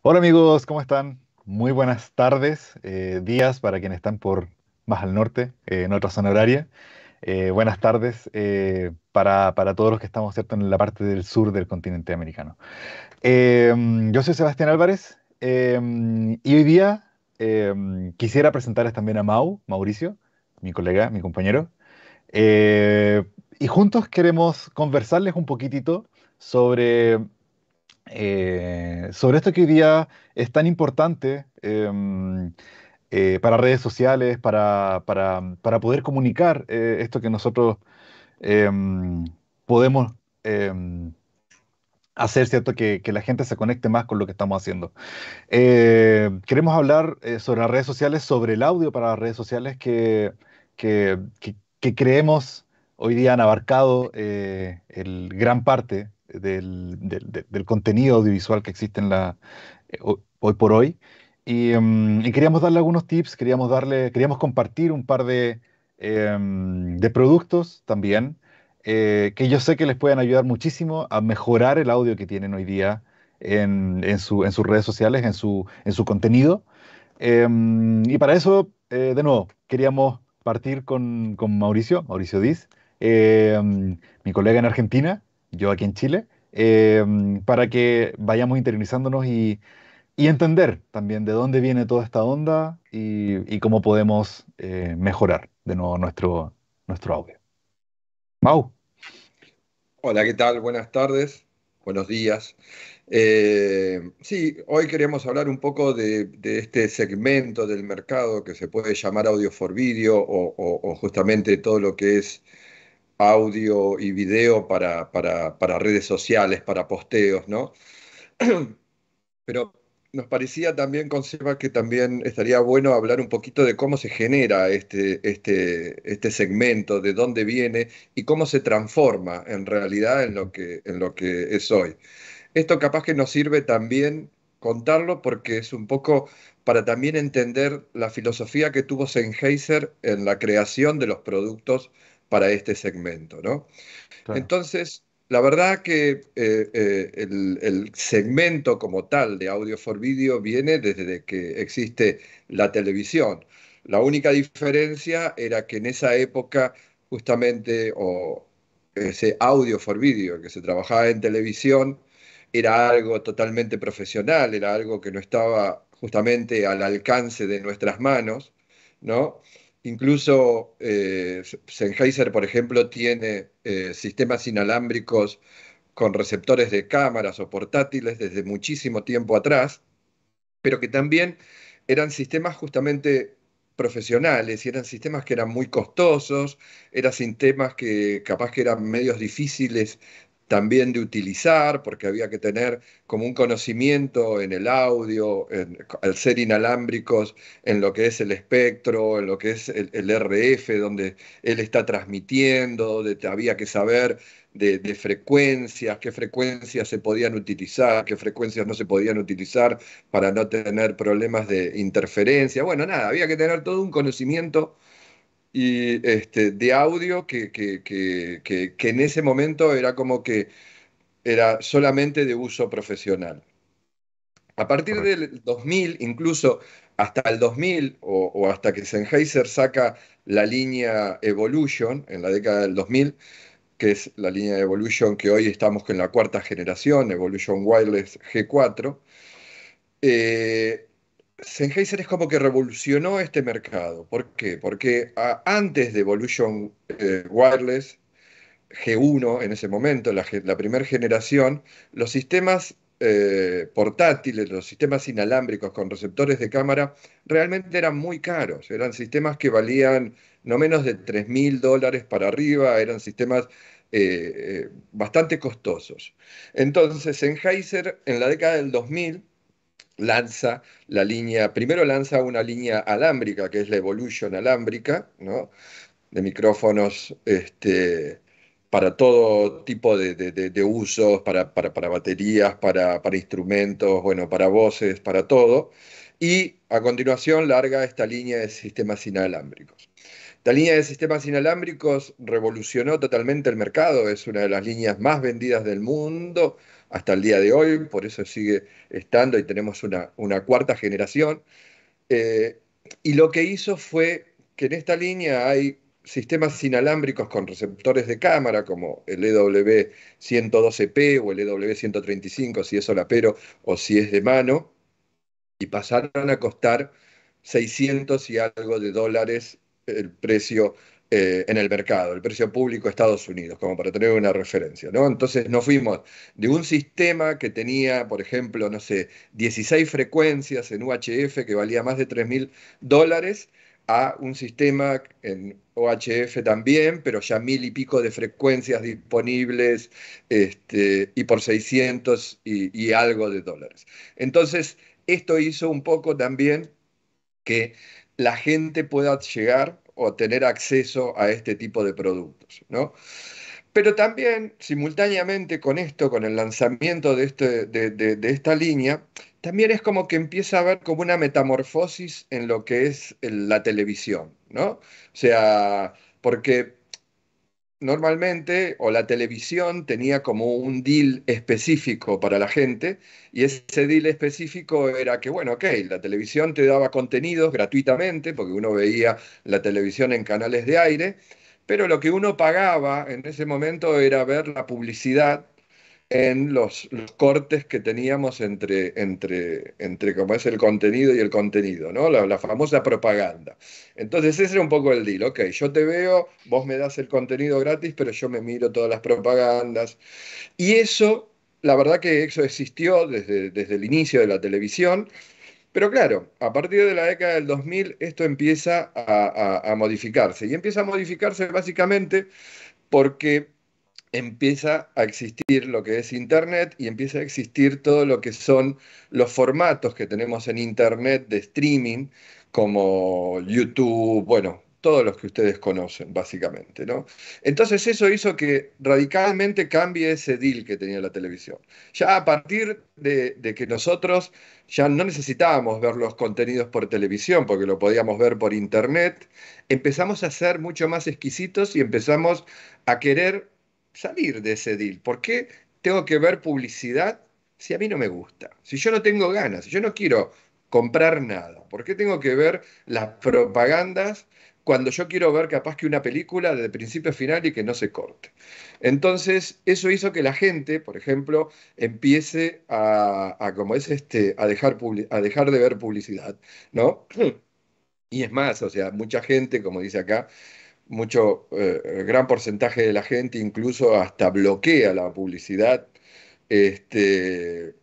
Hola amigos, ¿cómo están? Muy buenas tardes, eh, días para quienes están por más al norte, eh, en otra zona horaria. Eh, buenas tardes para, para todos los que estamos ¿cierto? en la parte del sur del continente americano. Eh, yo soy Sebastián Álvarez eh, y hoy día eh, quisiera presentarles también a Mau, Mauricio, mi colega, mi compañero. Y juntos queremos conversarles un poquitito sobre eh, sobre esto que hoy día es tan importante em, eh, para redes sociales, para, para- para poder comunicar eh, esto que nosotros em, podemos em, hacer, ¿cierto? Que, que la gente se conecte más con lo que estamos haciendo. Queremos hablar sobre las redes sociales, sobre el audio para las redes sociales que, que, que- que creemos hoy día han abarcado eh, el, gran parte del, del- contenido audiovisual que existe en la, eh, ho- hoy por hoy. Y, mm, y queríamos darle algunos tips, queríamos darle, queríamos compartir un par de, em, de productos también eh, que yo sé que les pueden ayudar muchísimo a mejorar el audio que tienen hoy día en, en su- en sus redes sociales, en su, en su contenido. Em, y para eso, eh, de nuevo, queríamos partir con, con Mauricio, Mauricio Diz, em, mi colega en Argentina, yo aquí en Chile, em, para que vayamos interiorizándonos y, y entender también de dónde viene toda esta onda y, y cómo podemos eh, mejorar de nuevo nuestro, nuestro audio. Mau. Hola, ¿qué tal? Buenas tardes, buenos días. Eh, sí, hoy queríamos hablar un poco de, de este segmento del mercado que se puede llamar audio for video o, justamente todo lo que es audio y video para, para, redes sociales, para posteos, ¿no? Pero nos parecía también con Seba que también estaría bueno hablar un poquito de cómo se genera este, este, este segmento, de dónde viene y cómo se transforma en realidad en lo que, en lo que es hoy. Esto capaz que nos sirve también contarlo porque es un poco para también entender la filosofía que tuvo Sennheiser en la creación de los productos para este segmento, ¿no? Claro. Entonces, la verdad que eh, eh, el, el segmento como tal de audio for video viene desde que existe la televisión. La única diferencia era que en esa época justamente o ese audio for video que se trabajaba en televisión era algo totalmente profesional, era algo que no estaba justamente al alcance de nuestras manos, ¿no? Incluso eh, Sennheiser, por ejemplo, tiene eh, sistemas inalámbricos con receptores de cámaras o portátiles desde muchísimo tiempo atrás, pero que también eran sistemas justamente profesionales y eran sistemas que eran muy costosos, eran sistemas que capaz que eran medios difíciles también de utilizar, porque había que tener como un conocimiento en el audio, al ser inalámbricos, en lo que es el espectro, en lo que es el, el RF, donde él está transmitiendo, de- había que saber de, de frecuencias, qué frecuencias se podían utilizar, qué frecuencias no se podían utilizar para no tener problemas de interferencia. Bueno, nada, había que tener todo un conocimiento y, este, de audio que, que, que, que, en ese momento era como que era solamente de uso profesional. A partir del 2000, incluso hasta el 2000 o, o hasta que Sennheiser saca la línea Evolution en la década del 2000, que es la línea Evolution que hoy estamos con la cuarta generación, Evolution Wireless G4, eh, Sennheiser es como que revolucionó este mercado. ¿Por qué? Porque a- antes de Evolution eh, Wireless G1 en ese momento, la, primera generación, los sistemas eh, portátiles, los sistemas inalámbricos con receptores de cámara, realmente eran muy caros. Eran sistemas que valían no menos de tres mil dólares para arriba, eran sistemas eh, bastante costosos. Entonces, Sennheiser en la década del 2000 lanza la línea, primero lanza una línea alámbrica, que es la Evolution alámbrica, de micrófonos este, para todo tipo de- de usos, para, para- para baterías, para, para instrumentos, bueno, para voces, para todo. Y a continuación larga esta línea de sistemas inalámbricos. Esta línea de sistemas inalámbricos revolucionó totalmente el mercado, es una de las líneas más vendidas del mundo, hasta el día de hoy, por eso sigue estando y tenemos una, cuarta generación. Eh, y lo que hizo fue que en esta línea hay sistemas inalámbricos con receptores de cámara, como el EW112P o el EW135, si es solapero o si es de mano, y pasaron a costar 600 y algo de dólares el precio eh, en el mercado, el precio público de Estados Unidos, como para tener una referencia, ¿no? Entonces nos fuimos de un sistema que tenía, por ejemplo, no sé, 16 frecuencias en UHF que valía más de 3 mil dólares, a un sistema en OHF también, pero ya mil y pico de frecuencias disponibles este, y por 600 y, y algo de dólares. Entonces, esto hizo un poco también que la gente pueda llegar o tener acceso a este tipo de productos, ¿no? Pero también, simultáneamente con esto, con el lanzamiento de, este, esta línea, también es como que empieza a haber como una metamorfosis en lo que es la televisión, ¿no? O sea, porque normalmente, o la televisión tenía como un deal específico para la gente, y ese deal específico era que, bueno, ok, la televisión te daba contenidos gratuitamente, porque uno veía la televisión en canales de aire, pero lo que uno pagaba en ese momento era ver la publicidad en los, cortes que teníamos entre, entre, entre como es el contenido y el contenido, ¿no? La, famosa propaganda. Entonces ese era un poco el deal, ok, yo te veo, vos me das el contenido gratis, pero yo me miro todas las propagandas. Y eso, la verdad que eso existió desde, desde el inicio de la televisión, pero claro, a partir de la década del 2000 esto empieza a modificarse. Y empieza a modificarse básicamente porque empieza a existir lo que es Internet y empieza a existir todo lo que son los formatos que tenemos en Internet de streaming, como YouTube, bueno, todos los que ustedes conocen, básicamente, ¿no? Entonces eso hizo que radicalmente cambie ese deal que tenía la televisión. Ya a partir de, de, que nosotros ya no necesitábamos ver los contenidos por televisión, porque lo podíamos ver por internet, empezamos a ser mucho más exquisitos y empezamos a querer salir de ese deal. ¿Por qué tengo que ver publicidad si a mí no me gusta? Si yo no tengo ganas, si yo no quiero comprar nada, ¿por qué tengo que ver las propagandas cuando yo quiero ver capaz que una película de principio a final y que no se corte? Entonces, eso hizo que la gente, por ejemplo, empiece a, como es este, a dejar, a dejar de ver publicidad, ¿no? Y es más, o sea, mucha gente, como dice acá, mucho, eh, gran porcentaje de la gente incluso hasta bloquea la publicidad este,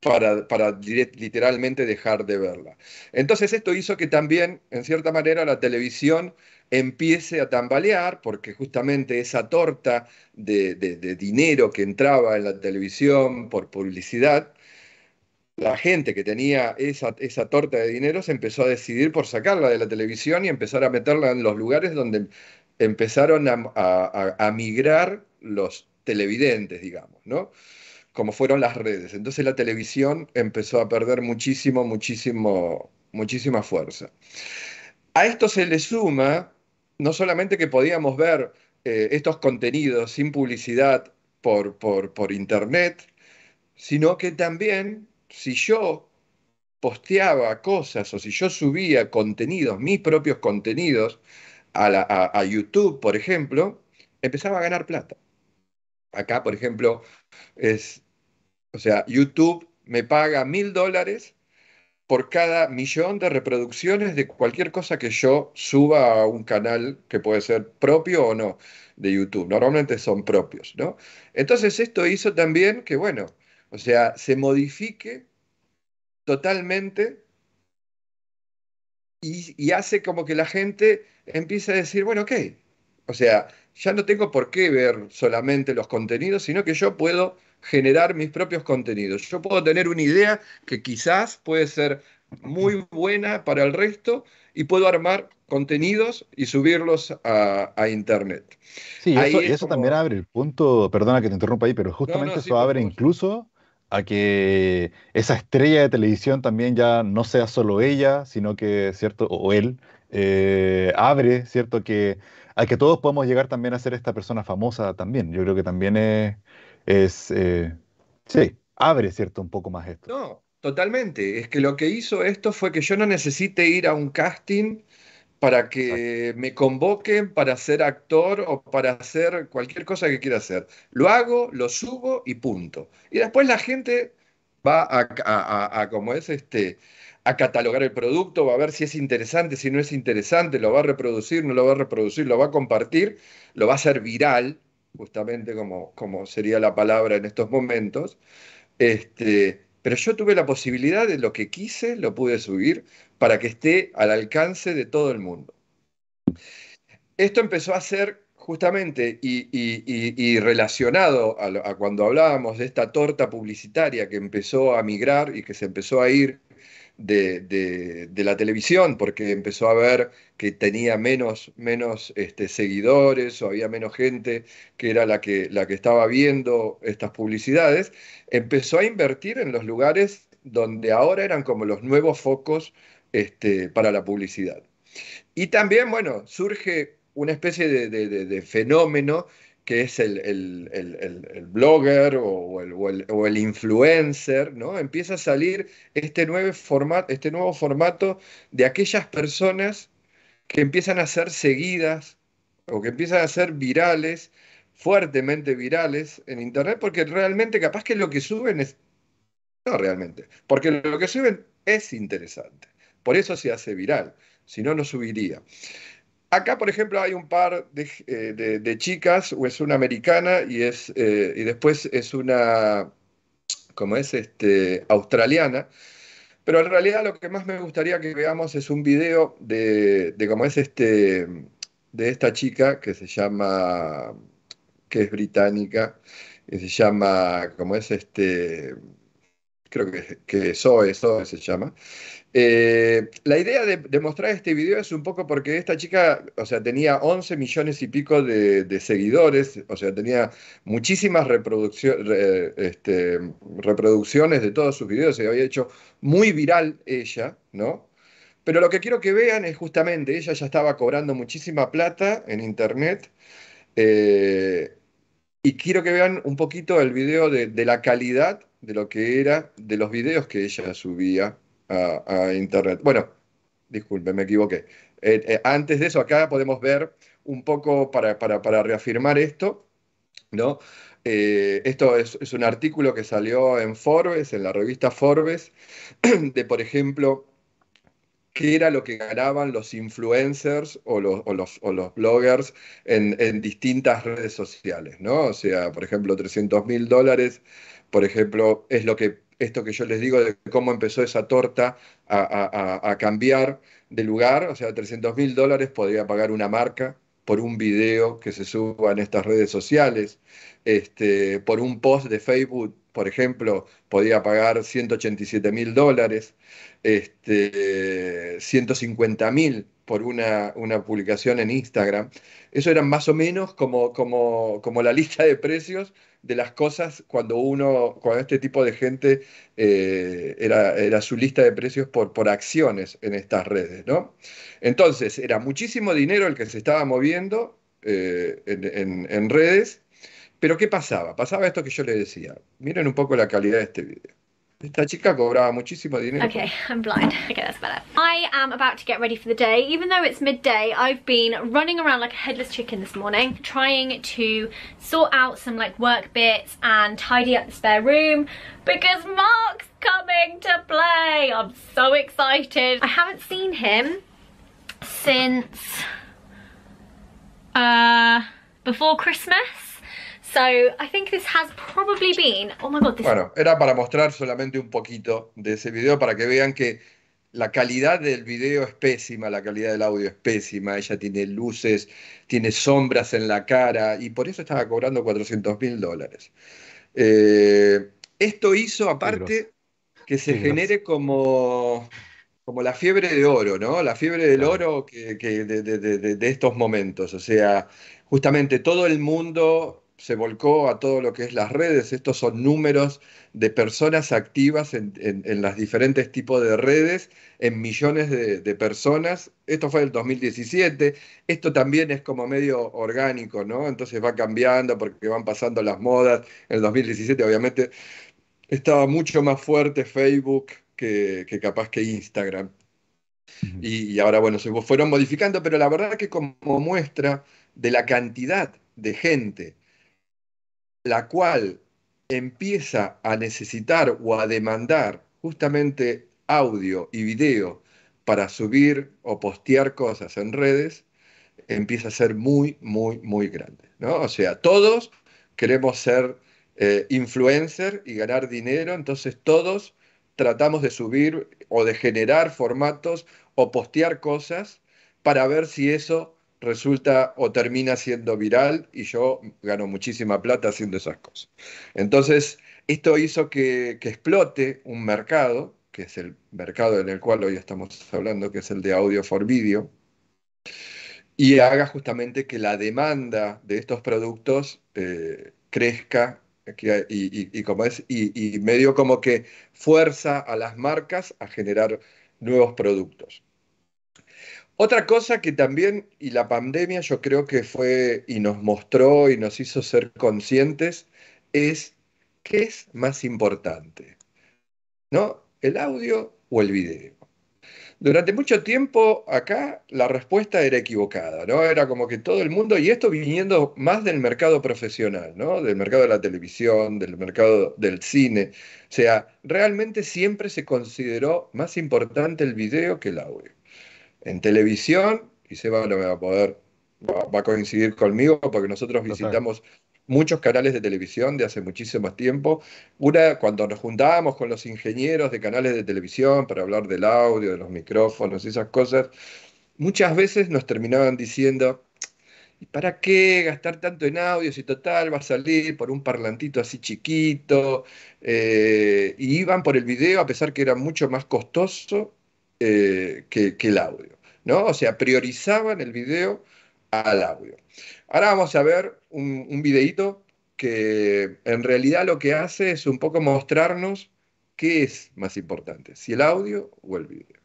para, para, literalmente dejar de verla. Entonces esto hizo que también, en cierta manera, la televisión empiece a tambalear, porque justamente esa torta de, de dinero que entraba en la televisión por publicidad, la gente que tenía esa, esa, torta de dinero se empezó a decidir por sacarla de la televisión y empezar a meterla en los lugares donde empezaron a, migrar los televidentes, digamos, ¿no? Como fueron las redes. Entonces la televisión empezó a perder muchísimo, muchísimo, muchísima fuerza. A esto se le suma no solamente que podíamos ver eh, estos contenidos sin publicidad por, por, por internet, sino que también si yo posteaba cosas o si yo subía contenidos, mis propios contenidos, a, YouTube, por ejemplo, empezaba a ganar plata. Acá, por ejemplo, es, o sea, YouTube me paga mil dólares por cada millón de reproducciones de cualquier cosa que yo suba a un canal que puede ser propio o no de YouTube. Normalmente son propios, ¿no? Entonces esto hizo también que, bueno, o sea, se modifique totalmente y, hace como que la gente empieza a decir, bueno, ok, o sea, ya no tengo por qué ver solamente los contenidos, sino que yo puedo generar mis propios contenidos. Yo puedo tener una idea que quizás puede ser muy buena para el resto y puedo armar contenidos y subirlos a, Internet. Sí, eso, eso también abre el punto, perdona que te interrumpa ahí, pero justamente eso abre incluso a que esa estrella de televisión también ya no sea solo ella, sino que, ¿cierto? O él, eh, abre, ¿cierto? Que a que todos podamos llegar también a ser esta persona famosa también. Yo creo que también es, eh, Sí, abre, ¿cierto? Un poco más esto. No, totalmente. Es que lo que hizo esto fue que yo no necesite ir a un casting para que me convoquen para ser actor o para hacer cualquier cosa que quiera hacer. Lo hago, lo subo y punto. Y después la gente va a, como es este, a catalogar el producto, va a ver si es interesante, si no es interesante, lo va a reproducir, no lo va a reproducir, lo va a compartir, lo va a hacer viral, justamente como, como sería la palabra en estos momentos. Este, pero yo tuve la posibilidad de lo que quise, lo pude subir para que esté al alcance de todo el mundo. Esto empezó a ser justamente y, relacionado a, cuando hablábamos de esta torta publicitaria que empezó a migrar y que se empezó a ir de, la televisión, porque empezó a ver que tenía menos, menos este, seguidores o había menos gente que era la que, la que estaba viendo estas publicidades, empezó a invertir en los lugares donde ahora eran como los nuevos focos este, para la publicidad. Y también, bueno, surge una especie de, fenómeno que es el, blogger o, el, influencer, ¿no? Empieza a salir este nuevo, formato, este nuevo formato de aquellas personas que empiezan a ser seguidas o que empiezan a ser virales, fuertemente virales en Internet, porque realmente capaz que lo que suben es... No realmente, porque lo que suben es interesante. Por eso se hace viral, si no, no subiría. Acá, por ejemplo, hay un par de, eh, chicas, o es una americana y, es, eh, y después es una, como es, este, australiana. Pero en realidad lo que más me gustaría que veamos es un video de, de cómo es este, de esta chica que se llama, que es británica, que se llama, como es este, creo que, que Zoe, Zoe se llama, eh, la idea de, mostrar este video es un poco porque esta chica, o sea, tenía 11 millones y pico de, seguidores, o sea, tenía muchísimas este, reproducciones de todos sus videos, se había hecho muy viral ella, ¿no? Pero lo que quiero que vean es justamente, ella ya estaba cobrando muchísima plata en internet, eh, y quiero que vean un poquito el video de, de la calidad de lo que era, de los videos que ella subía a, Internet. Bueno, disculpe, me equivoqué. Eh, eh, antes de eso, acá podemos ver un poco para, reafirmar esto, ¿no? Eh, esto es, un artículo que salió en Forbes, en la revista Forbes, de, por ejemplo, qué era lo que ganaban los influencers o los, los, bloggers en, en, distintas redes sociales, ¿no? O sea, por ejemplo, 300 mil dólares, por ejemplo, es lo que esto que yo les digo de cómo empezó esa torta a, cambiar de lugar, o sea, 300 mil dólares podría pagar una marca por un video que se suba en estas redes sociales, este, por un post de Facebook, por ejemplo, podría pagar 187 mil dólares, este, 150 mil por una, publicación en Instagram. Eso eran más o menos como la lista de precios de las cosas cuando uno, cuando este tipo de gente eh, era, era, su lista de precios por, por acciones en estas redes, ¿no? Entonces, era muchísimo dinero el que se estaba moviendo eh, en, en redes, pero ¿qué pasaba? Pasaba esto que yo les decía. Miren un poco la calidad de este video. Muchísimo dinero. Okay, I'm blind. Okay, that's better. I am about to get ready for the day. Even though it's midday, I've been running around like a headless chicken this morning, trying to sort out some like work bits and tidy up the spare room because Mark's coming to play. I'm so excited. I haven't seen him since uh, before Christmas. So, I think this has probably been... Oh my God, this... Bueno, era para mostrar solamente un poquito de ese video para que vean que la calidad del video es pésima, la calidad del audio es pésima, ella tiene luces, tiene sombras en la cara y por eso estaba cobrando 400 mil dólares. Eh, esto hizo aparte que se genere como, como la fiebre de oro, ¿no? La fiebre del oro que, de, de, estos momentos. O sea, justamente todo el mundo se volcó a todo lo que es las redes. Estos son números de personas activas en, en, los diferentes tipos de redes, en millones de, personas. Esto fue el 2017. Esto también es como medio orgánico, ¿no? Entonces va cambiando porque van pasando las modas. En el 2017, obviamente, estaba mucho más fuerte Facebook que, capaz que Instagram. y, ahora, bueno, se fueron modificando, pero la verdad que como muestra de la cantidad de gente la cual empieza a necesitar o a demandar justamente audio y video para subir o postear cosas en redes, empieza a ser muy, muy, muy grande. ¿no? O sea, todos queremos ser eh, influencer y ganar dinero, entonces todos tratamos de subir o de generar formatos o postear cosas para ver si eso resulta o termina siendo viral y yo gano muchísima plata haciendo esas cosas. Entonces, esto hizo que, explote un mercado, que es el mercado en el cual hoy estamos hablando, que es el de audio for video, y haga justamente que la demanda de estos productos eh, crezca y, como es, y medio como que fuerza a las marcas a generar nuevos productos. Otra cosa que también, y la pandemia yo creo que fue y nos mostró y nos hizo ser conscientes, es qué es más importante, ¿no? ¿El audio o el video? Durante mucho tiempo acá la respuesta era equivocada, ¿no? Era como que todo el mundo, y esto viniendo más del mercado profesional, ¿no? Del mercado de la televisión, del mercado del cine. O sea, realmente siempre se consideró más importante el video que el audio en televisión, y Seba no me va a poder, va, a coincidir conmigo, porque nosotros visitamos muchos canales de televisión de hace muchísimo tiempo. Una, cuando nos juntábamos con los ingenieros de canales de televisión para hablar del audio, de los micrófonos y esas cosas, muchas veces nos terminaban diciendo, ¿y para qué gastar tanto en audio si total va a salir por un parlantito así chiquito? Eh, y iban por el video a pesar que era mucho más costoso eh, que, el audio, ¿no? O sea, priorizaban el video al audio. Ahora vamos a ver un, un videíto que en realidad lo que hace es un poco mostrarnos qué es más importante, si el audio o el video.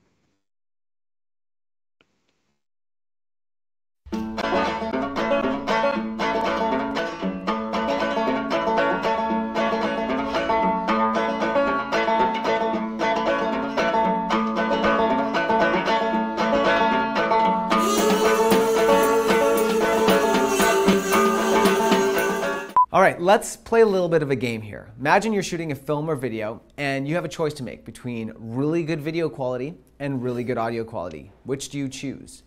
Right, let's play a little bit of a game here. Imagine you're shooting a film or video and you have a choice to make between really good video quality and really good audio quality. Which do you choose?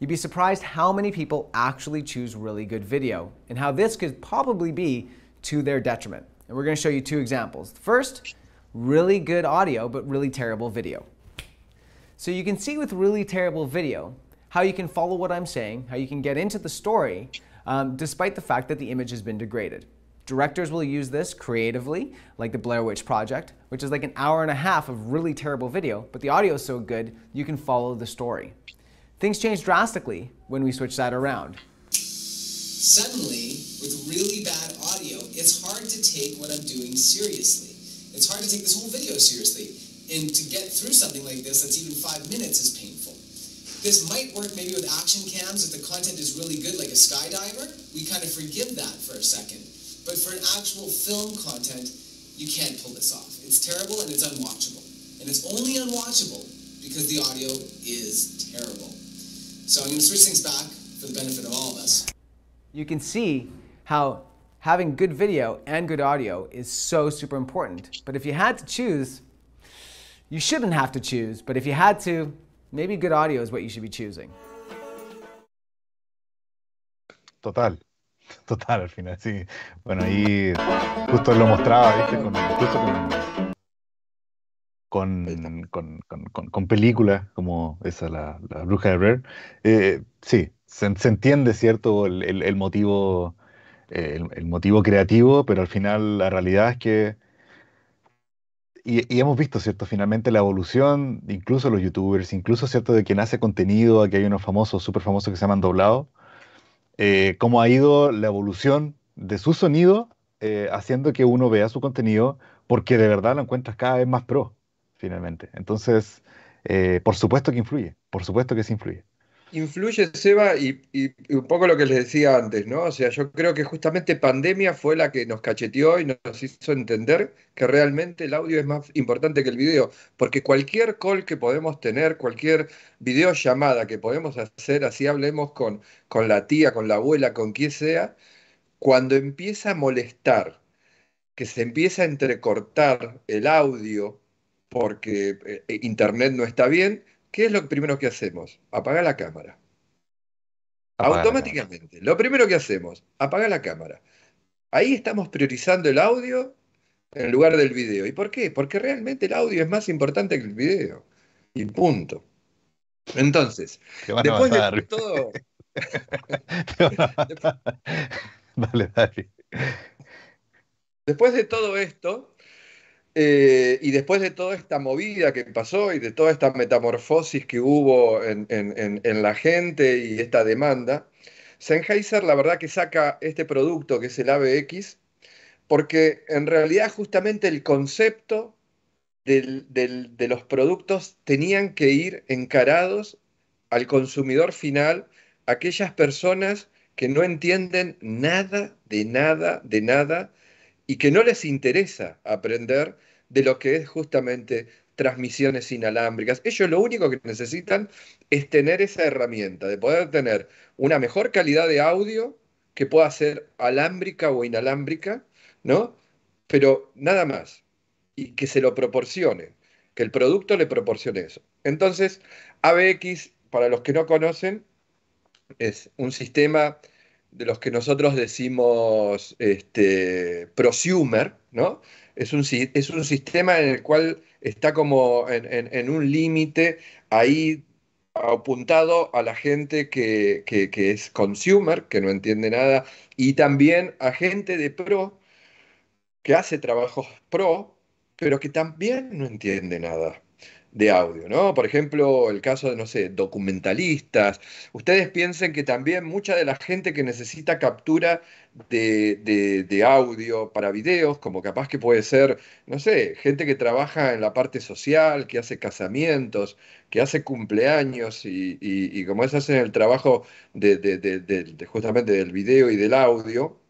You'd be surprised how many people actually choose really good video and how this could probably be to their detriment. And we're gonna show you two examples. First, really good audio but really terrible video. So you can see with really terrible video how you can follow what I'm saying, how you can get into the story, um, despite the fact that the image has been degraded. Directors will use this creatively, like the Blair Witch Project, which is like an hour and a half of really terrible video, but the audio is so good you can follow the story. Things change drastically when we switch that around. Suddenly, with really bad audio, it's hard to take what I'm doing seriously. It's hard to take this whole video seriously. And to get through something like this that's even five minutes is painful. This might work maybe with action cams if the content is really good, like a skydiver. We kind of forgive that for a second. But for an actual film content, you can't pull this off. It's terrible and it's unwatchable. And it's only unwatchable because the audio is terrible. So I'm going to switch things back for the benefit of all of us. You can see how having good video and good audio is so super important. But if you had to choose, you shouldn't have to choose, but if you had to, maybe good audio is what you should be choosing. Total, total al final, sí. Bueno, ahí justo lo mostraba, ¿viste? Con, incluso con, con, con, con, películas como esa, la, la Bruja de Rare. Eh, sí, se, se, entiende, ¿cierto? El, el, el motivo, el, el motivo creativo, pero al final la realidad es que y, hemos visto, ¿cierto? Finalmente la evolución, incluso los youtubers, incluso, ¿cierto? De quien hace contenido, aquí hay unos famosos, súper famosos que se llaman Doblado, eh, cómo ha ido la evolución de su sonido eh, haciendo que uno vea su contenido porque de verdad lo encuentras cada vez más pro, finalmente. Entonces, eh, por supuesto que influye, por supuesto que sí influye. Influye, Seba, y, un poco lo que les decía antes, ¿no? O sea, yo creo que justamente pandemia fue la que nos cacheteó y nos hizo entender que realmente el audio es más importante que el video, porque cualquier call que podemos tener, cualquier videollamada que podemos hacer, así hablemos con, con la tía, con la abuela, con quien sea, cuando empieza a molestar, que se empieza a entrecortar el audio porque eh, Internet no está bien, ¿qué es lo primero que hacemos? Apagar la cámara. Automáticamente. Lo primero que hacemos, apagar la cámara. Ahí estamos priorizando el audio en lugar del video. ¿Y por qué? Porque realmente el audio es más importante que el video. Y punto. Entonces, después de todo... dale, dale. Después de todo esto, eh, y después de toda esta movida que pasó y de toda esta metamorfosis que hubo en, la gente y esta demanda, Sennheiser la verdad que saca este producto que es el ABX, porque en realidad justamente el concepto de los productos tenían que ir encarados al consumidor final, aquellas personas que no entienden nada, de nada, de nada, y que no les interesa aprender de lo que es justamente transmisiones inalámbricas. Ellos lo único que necesitan es tener esa herramienta, de poder tener una mejor calidad de audio que pueda ser alámbrica o inalámbrica, ¿no? Pero nada más. Y que se lo proporcione, que el producto le proporcione eso. Entonces, ABX, para los que no conocen, es un sistema de los que nosotros decimos este, prosumer, ¿no? Es un, es un sistema en el cual está como en, un límite ahí apuntado a la gente que, que, es consumer, que no entiende nada, y también a gente de pro, que hace trabajos pro, pero que también no entiende nada de audio, ¿no? Por ejemplo, el caso de, no sé, documentalistas. Ustedes piensen que también mucha de la gente que necesita captura de, audio para videos, como capaz que puede ser, no sé, gente que trabaja en la parte social, que hace casamientos, que hace cumpleaños y, y, como es hacen el trabajo de, justamente del video y del audio,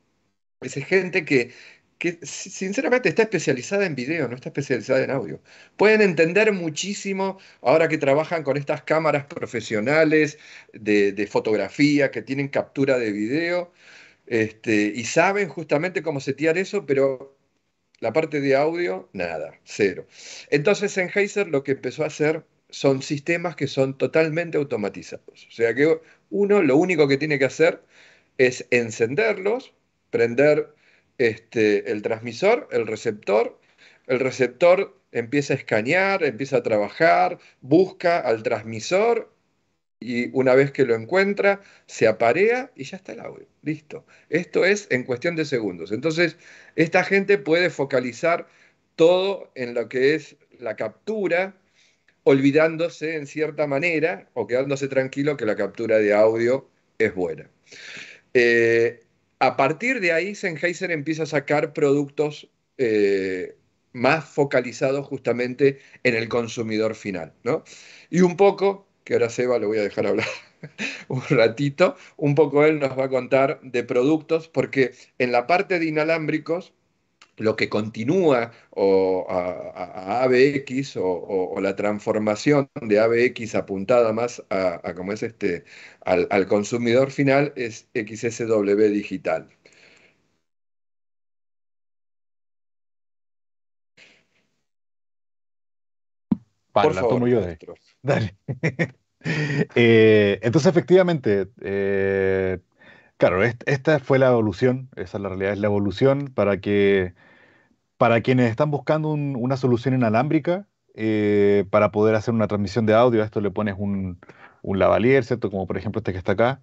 es gente que que sinceramente está especializada en video, no está especializada en audio. Pueden entender muchísimo ahora que trabajan con estas cámaras profesionales de, fotografía que tienen captura de video este, y saben justamente cómo setear eso, pero la parte de audio, nada, cero. Entonces en Heiser lo que empezó a hacer son sistemas que son totalmente automatizados. O sea que uno lo único que tiene que hacer es encenderlos, prender este, el transmisor, el receptor, el receptor empieza a escanear, empieza a trabajar, busca al transmisor y una vez que lo encuentra, se aparea y ya está el audio. Listo. Esto es en cuestión de segundos. Entonces, esta gente puede focalizar todo en lo que es la captura, olvidándose en cierta manera o quedándose tranquilo que la captura de audio es buena. Eh, a partir de ahí, Sennheiser empieza a sacar productos eh, más focalizados justamente en el consumidor final, ¿no? Y un poco, que ahora Seba lo voy a dejar hablar un ratito, un poco él nos va a contar de productos, porque en la parte de inalámbricos, lo que continúa o a, ABX o, la transformación de ABX apuntada más a, como es este al, consumidor final es XSW digital. Por favor, yo Dale. Eh, entonces, efectivamente, eh, claro, esta fue la evolución, esa es la realidad, es la evolución para que para quienes están buscando una solución inalámbrica eh, para poder hacer una transmisión de audio, a esto le pones un, lavalier, ¿cierto? Como por ejemplo este que está acá.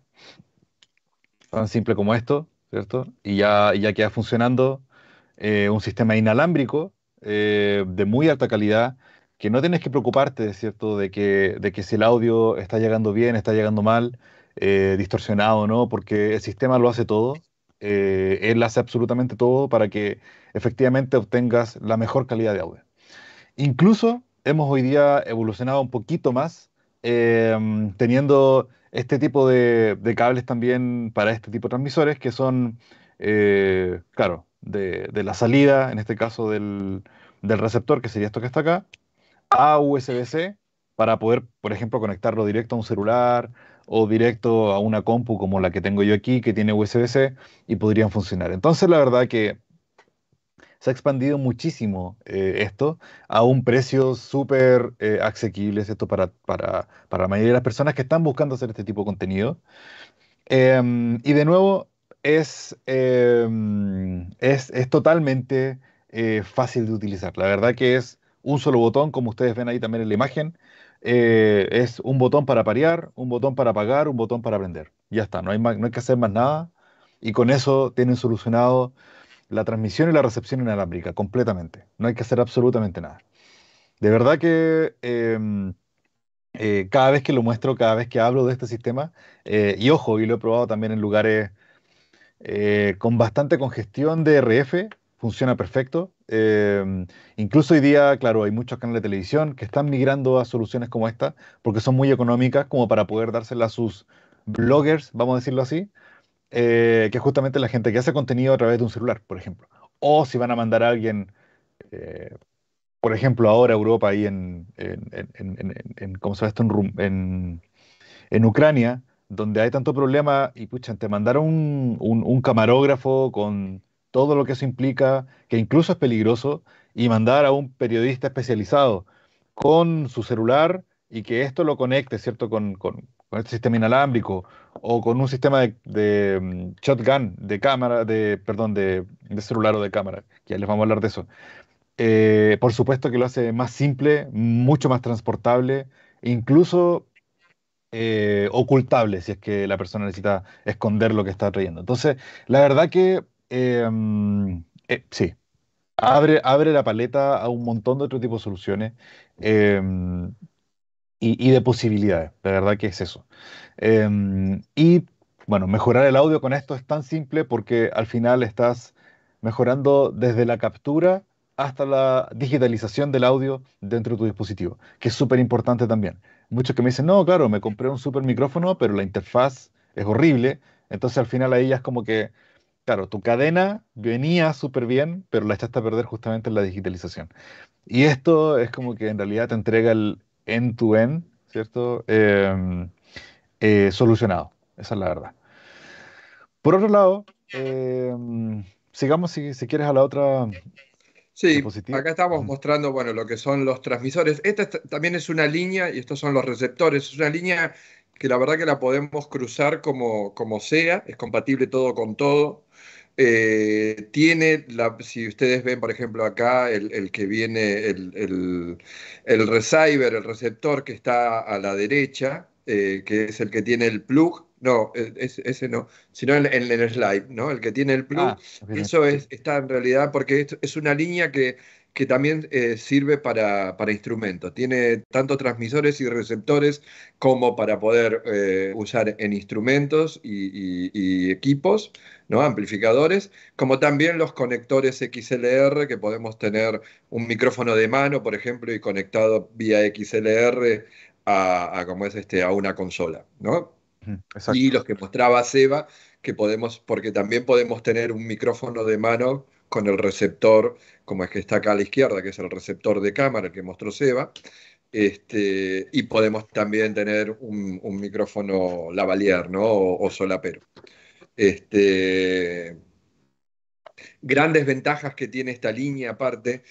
Tan simple como esto, ¿cierto? Y ya, ya queda funcionando eh, un sistema inalámbrico eh, de muy alta calidad que no tienes que preocuparte, ¿cierto? De que, de que si el audio está llegando bien, está llegando mal, distorsionado o no, porque el sistema lo hace todo. Él hace absolutamente todo para que efectivamente obtengas la mejor calidad de audio. Incluso hemos hoy día evolucionado un poquito más, em, teniendo este tipo de, cables también para este tipo de transmisores que son, eh, claro, de, la salida, en este caso del, del receptor, que sería esto que está acá, a USB-C para poder, por ejemplo, conectarlo directo a un celular o directo a una compu como la que tengo yo aquí, que tiene USB-C, y podrían funcionar. Entonces, la verdad que se ha expandido muchísimo eh, esto a un precio súper eh, asequible, esto para, para, para, la mayoría de las personas que están buscando hacer este tipo de contenido. Em, y de nuevo, es, em, es, es, totalmente eh, fácil de utilizar. La verdad que es un solo botón, como ustedes ven ahí también en la imagen. Eh, es un botón para parear, un botón para apagar, un botón para prender. Ya está, no hay, hay que hacer más nada. Y con eso tienen solucionado la transmisión y la recepción inalámbrica completamente. No hay que hacer absolutamente nada. De verdad que em, eh, cada vez que lo muestro, cada vez que hablo de este sistema, eh, y ojo, y lo he probado también en lugares con bastante congestión de RF, funciona perfecto. Em, incluso hoy día, claro, hay muchos canales de televisión que están migrando a soluciones como esta porque son muy económicas como para poder dárselas a sus bloggers, vamos a decirlo así, eh, que justamente la gente que hace contenido a través de un celular, por ejemplo. O si van a mandar a alguien, eh, por ejemplo, ahora a Europa, ahí en, en, ¿cómo se llama esto? En, en Ucrania, donde hay tanto problema y, pucha, te mandaron un, un camarógrafo con todo lo que eso implica, que incluso es peligroso, y mandar a un periodista especializado con su celular y que esto lo conecte, ¿cierto?, con, este sistema inalámbrico o con un sistema de, mm, shotgun, de cámara, de, perdón, de, celular o de cámara, ya les vamos a hablar de eso. Eh, por supuesto que lo hace más simple, mucho más transportable, incluso eh, ocultable si es que la persona necesita esconder lo que está trayendo. Entonces, la verdad que Em, eh, sí, abre, abre la paleta a un montón de otro tipo de soluciones em, y, de posibilidades. La verdad que es eso. Em, y bueno, mejorar el audio con esto es tan simple porque al final estás mejorando desde la captura hasta la digitalización del audio dentro de tu dispositivo, que es súper importante también. Muchos que me dicen, no, claro, me compré un super micrófono, pero la interfaz es horrible. Entonces al final ahí ya es como que Claro, tu cadena venía súper bien, pero la echaste a perder justamente en la digitalización. Y esto es como que en realidad te entrega el end-to-end, ¿cierto? Em, eh, solucionado. Esa es la verdad. Por otro lado, em, sigamos si, quieres a la otra. Sí, acá estamos mostrando, bueno, lo que son los transmisores. Esta también es una línea y estos son los receptores. Es una línea que la verdad que la podemos cruzar como, como sea, es compatible todo con todo. Eh, tiene, la, si ustedes ven, por ejemplo, acá el, que viene, el, el, receiver, el receptor que está a la derecha, eh, que es el que tiene el plug, no, e, ese no, sino en, el slide, ¿no? El que tiene el plug, ah, eso es, está en realidad, porque es una línea que que también eh, sirve para, instrumentos. Tiene tanto transmisores y receptores como para poder eh, usar en instrumentos y, equipos, ¿no? amplificadores, como también los conectores XLR, que podemos tener un micrófono de mano, por ejemplo, y conectado vía XLR a, como es este, a una consola. ¿no? Y los que mostraba Seba, que podemos, porque también podemos tener un micrófono de mano con el receptor, como es que está acá a la izquierda, que es el receptor de cámara que mostró Seba, este, y podemos también tener un, micrófono lavalier ¿no? o, solapero. Este, grandes ventajas que tiene esta línea aparte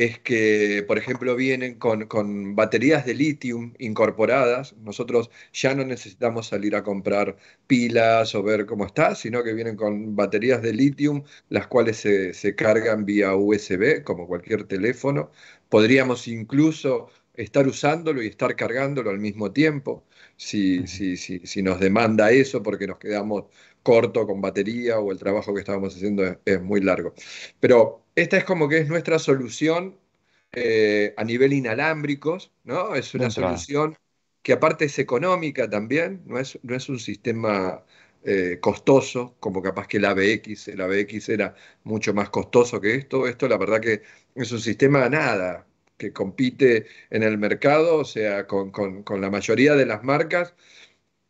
es que, por ejemplo, vienen con, baterías de litio incorporadas. Nosotros ya no necesitamos salir a comprar pilas o ver cómo está, sino que vienen con baterías de litio, las cuales se, cargan vía USB, como cualquier teléfono. Podríamos incluso estar usándolo y estar cargándolo al mismo tiempo, si, si, si, si nos demanda eso, porque nos quedamos corto con batería o el trabajo que estábamos haciendo es, muy largo. Pero esta es como que es nuestra solución eh, a nivel inalámbricos, ¿no? Es una solución que aparte es económica también, no es, no es un sistema eh, costoso, como capaz que el ABX, el ABX era mucho más costoso que esto, esto la verdad que es un sistema nada, que compite en el mercado, o sea, con, con la mayoría de las marcas,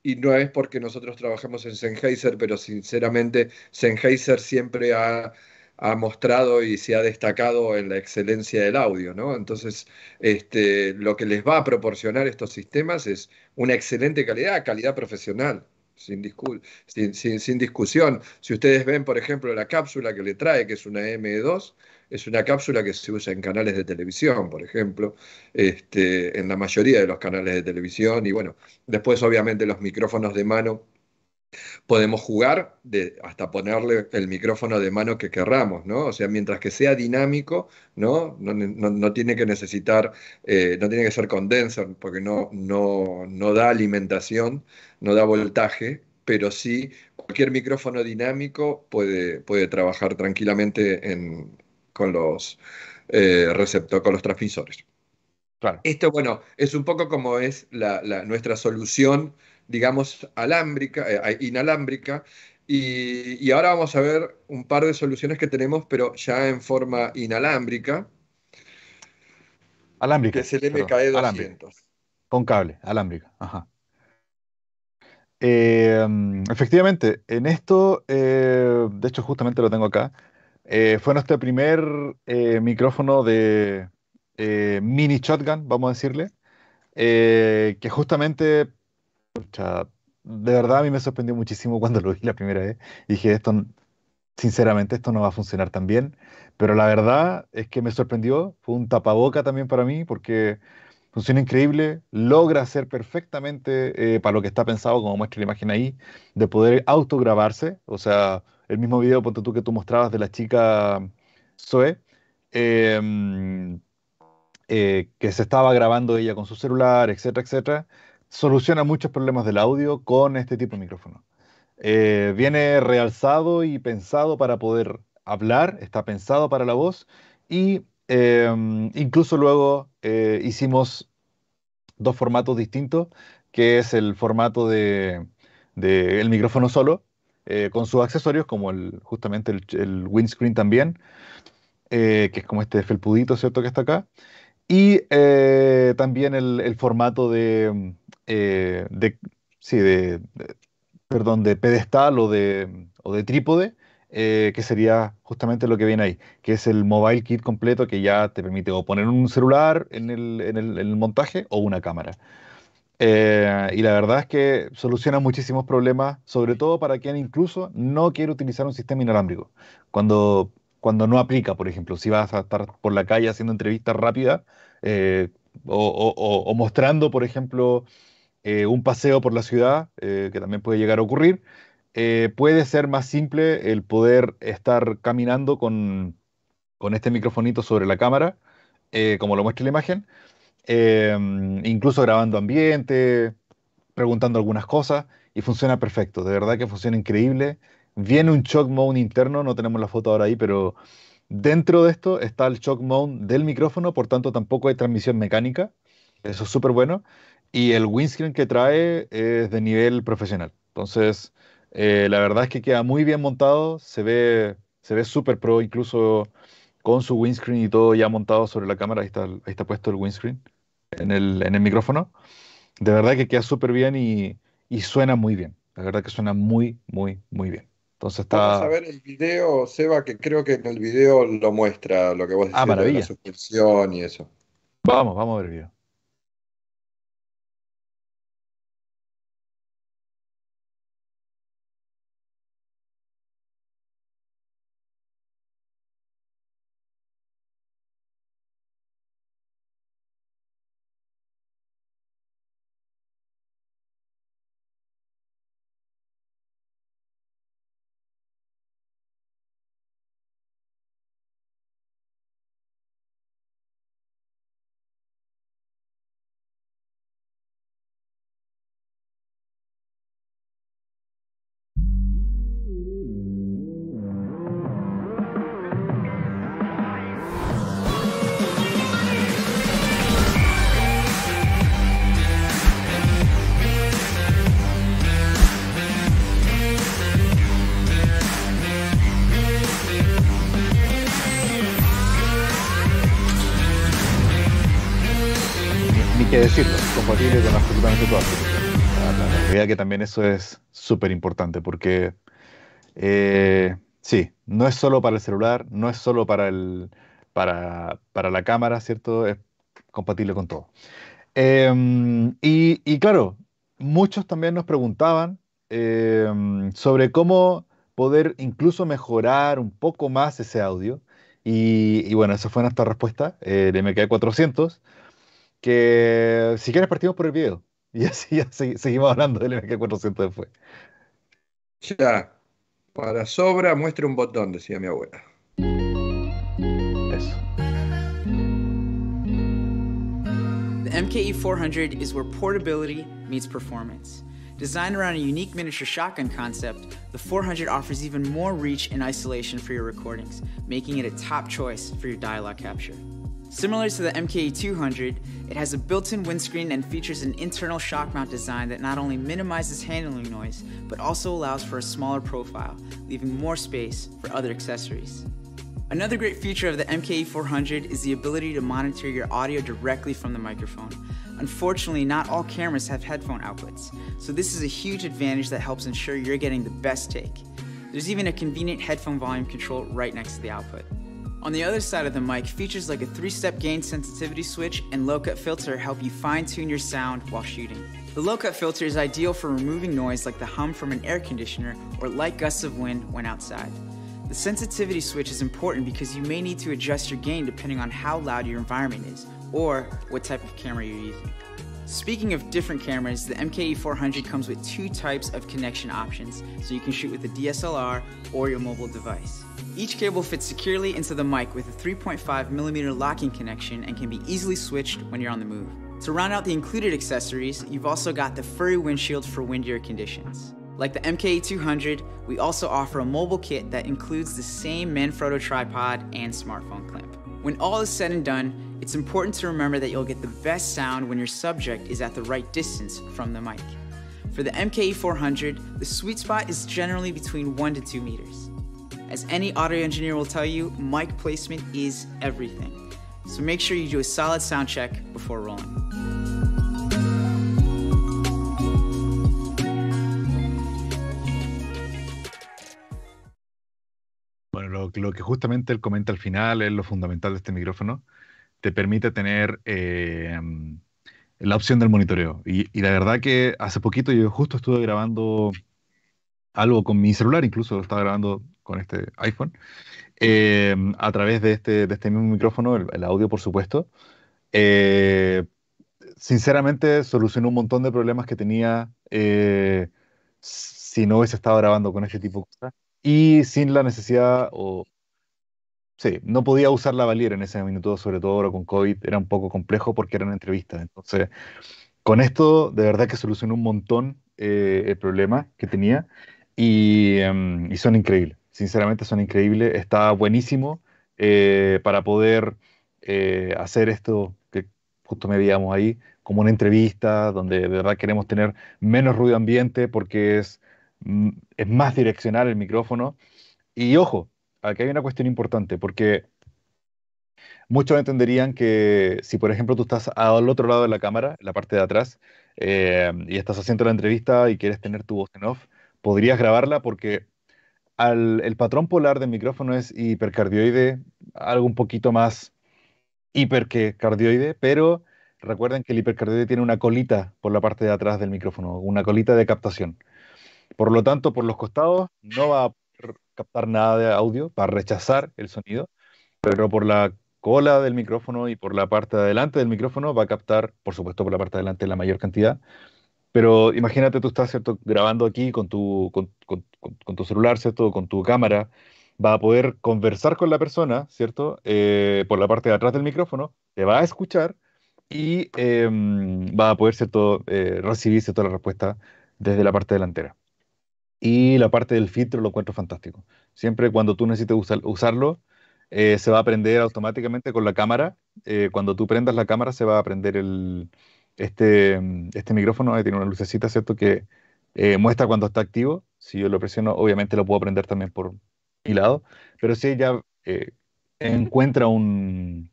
y no es porque nosotros trabajamos en Sennheiser, pero sinceramente Sennheiser siempre ha, mostrado y se ha destacado en la excelencia del audio, ¿no? Entonces, este, lo que les va a proporcionar estos sistemas es una excelente calidad, calidad profesional. Sin, sin, discusión. Si ustedes ven, por ejemplo, la cápsula que le trae, que es una M2, es una cápsula que se usa en canales de televisión, por ejemplo, este, en la mayoría de los canales de televisión. Y bueno, después obviamente los micrófonos de mano podemos jugar de, hasta ponerle el micrófono de mano que querramos, ¿no? O sea, mientras que sea dinámico, ¿no? No, tiene que necesitar, eh, no tiene que ser condenser, porque no, no, no da alimentación, no da voltaje, pero sí cualquier micrófono dinámico puede, puede trabajar tranquilamente en, con los eh, receptores, con los transmisores. Esto, bueno, es un poco como es nuestra solución, digamos, alámbrica, eh, inalámbrica. Y, ahora vamos a ver un par de soluciones que tenemos, pero ya en forma inalámbrica. Alámbrica. Que es el MKE 200. Con cable, alámbrica. Ajá. Eh, efectivamente, en esto, de hecho justamente lo tengo acá, eh, fue nuestro primer eh, micrófono de eh, mini shotgun, vamos a decirle, que justamente, de verdad a mí me sorprendió muchísimo cuando lo vi la primera vez. Dije, esto, sinceramente, esto no va a funcionar tan bien, pero la verdad es que me sorprendió, fue un tapaboca también para mí, porque funciona increíble, logra ser perfectamente para lo que está pensado, como muestra la imagen ahí, de poder autograbarse, o sea, el mismo video tú, que tú mostrabas de la chica Zoe, em, eh, que se estaba grabando ella con su celular, etcétera, etcétera, soluciona muchos problemas del audio con este tipo de micrófono. Eh, viene realzado y pensado para poder hablar, está pensado para la voz y em, incluso luego eh, hicimos dos formatos distintos, que es el formato de, el micrófono solo, eh, con sus accesorios, como justamente el, windscreen también, que es como este felpudito, ¿cierto? Que está acá. Y también el, formato de, de, sí, de, perdón, de pedestal o de, o de trípode, que sería justamente lo que viene ahí, que es el mobile kit completo que ya te permite o poner un celular en el, en el, montaje o una cámara. Eh, y la verdad es que soluciona muchísimos problemas, sobre todo para quien incluso no quiere utilizar un sistema inalámbrico. Cuando, cuando no aplica, por ejemplo, si vas a estar por la calle haciendo entrevistas rápidas eh, o, mostrando, por ejemplo, eh, un paseo por la ciudad, que también puede llegar a ocurrir, puede ser más simple el poder estar caminando con, con este microfonito sobre la cámara, como lo muestra la imagen Em, incluso grabando ambiente, preguntando algunas cosas, y funciona perfecto, de verdad que funciona increíble. Viene un shock mount interno, no tenemos la foto ahora ahí, pero dentro de esto está el shock mount del micrófono, por tanto tampoco hay transmisión mecánica, eso es súper bueno, y el windscreen que trae es de nivel profesional. Entonces, eh, la verdad es que queda muy bien montado, se ve se ve súper pro, incluso con su windscreen y todo ya montado sobre la cámara, ahí está, ahí está puesto el windscreen en el, en el micrófono. De verdad que queda súper bien y, y, suena muy bien. La verdad que suena muy, muy, muy bien. Entonces está... Vamos a ver el video, Seba, que creo que en el video lo muestra lo que vos decís ah, de la suspensión y eso. Vamos, vamos a ver el video. Que también eso es súper importante porque eh, sí, no es solo para el celular, no es solo para, el, para, para la cámara, ¿cierto? Es compatible con todo. Em, y, y, claro, muchos también nos preguntaban em, sobre cómo poder incluso mejorar un poco más ese audio. Y, bueno, esa fue nuestra respuesta, el MK400, que si quieres partimos por el video. Y así ya seguimos hablando del MK400 después. Ya, para sobra muestre un botón, decía mi abuela. Eso. The MKE 400 is where portability meets performance. Designed around a unique miniature shotgun concept, the 400 offers even more reach and isolation for your recordings, making it a top choice for your dialogue capture. Similar to the MKE 200, it has a built-in windscreen and features an internal shock mount design that not only minimizes handling noise, but also allows for a smaller profile, leaving more space for other accessories. Another great feature of the MKE 400 is the ability to monitor your audio directly from the microphone. Unfortunately, not all cameras have headphone outputs, so this is a huge advantage that helps ensure you're getting the best take. There's even a convenient headphone volume control right next to the output. On the other side of the mic, features like a three-step gain sensitivity switch and low-cut filter help you fine-tune your sound while shooting. The low-cut filter is ideal for removing noise like the hum from an air conditioner or light gusts of wind when outside. The sensitivity switch is important because you may need to adjust your gain depending on how loud your environment is or what type of camera you're using. Speaking of different cameras, the MKE 400 comes with two types of connection options, so you can shoot with a DSLR or your mobile device. Each cable fits securely into the mic with a 3.5mm locking connection and can be easily switched when you're on the move. To round out the included accessories, you've also got the furry windshield for windier conditions. Like the MKE 200, we also offer a mobile kit that includes the same Manfrotto tripod and smartphone clamp. When all is said and done, it's important to remember that you'll get the best sound when your subject is at the right distance from the mic. For the MKE 400, the sweet spot is generally between 1 to 2 meters. As any audio engineer will tell you, mic placement is everything. So make sure you do a solid sound check before rolling. Bueno, lo, lo, que justamente él comenta al final es lo fundamental de este micrófono. Te permite tener eh, la opción del monitoreo. Y, y, la verdad que hace poquito yo justo estuve grabando algo con mi celular, incluso estaba grabando con este iPhone, eh, a través de este, de este mismo micrófono, el, el audio por supuesto. Eh, sinceramente solucionó un montón de problemas que tenía eh, si no hubiese estado grabando con este tipo de cosas. Y sin la necesidad o sí, no podía usar la valier en ese minuto, sobre todo ahora con COVID, era un poco complejo porque eran entrevistas. Entonces, con esto de verdad que solucionó un montón eh, el problema que tenía. Y, um, y, son increíbles, sinceramente son increíbles, está buenísimo eh, para poder eh, hacer esto que justo me veíamos ahí, como una entrevista donde de verdad queremos tener menos ruido ambiente porque es es más direccional el micrófono. Y ojo, aquí hay una cuestión importante, porque muchos entenderían que si, por ejemplo, tú estás al otro lado de la cámara, en la parte de atrás, eh, y estás haciendo la entrevista y quieres tener tu voz en off, podrías grabarla porque el patrón polar del micrófono es hipercardioide, algo un poquito más hiper que cardioide, pero recuerden que el hipercardioide tiene una colita por la parte de atrás del micrófono, una colita de captación. Por lo tanto, por los costados no va a captar nada de audio, va a rechazar el sonido, pero por la cola del micrófono y por la parte de adelante del micrófono va a captar, por supuesto, por la parte de adelante la mayor cantidad. Pero imagínate tú estás ¿cierto? grabando aquí con tu, con, tu celular, ¿cierto? con tu cámara, va a poder conversar con la persona, ¿cierto? Eh, por la parte de atrás del micrófono, te va a escuchar y eh, va a poder ¿cierto? Eh, recibir ¿cierto? la respuesta desde la parte delantera. Y la parte del filtro lo encuentro fantástico. Siempre cuando tú necesites usar, usarlo, eh, se va a prender automáticamente con la cámara. Eh, cuando tú prendas la cámara, se va a prender el, este, este micrófono. Ahí tiene una lucecita, ¿cierto? Que eh, muestra cuando está activo. Si yo lo presiono, obviamente lo puedo prender también por mi lado. Pero si ella encuentra un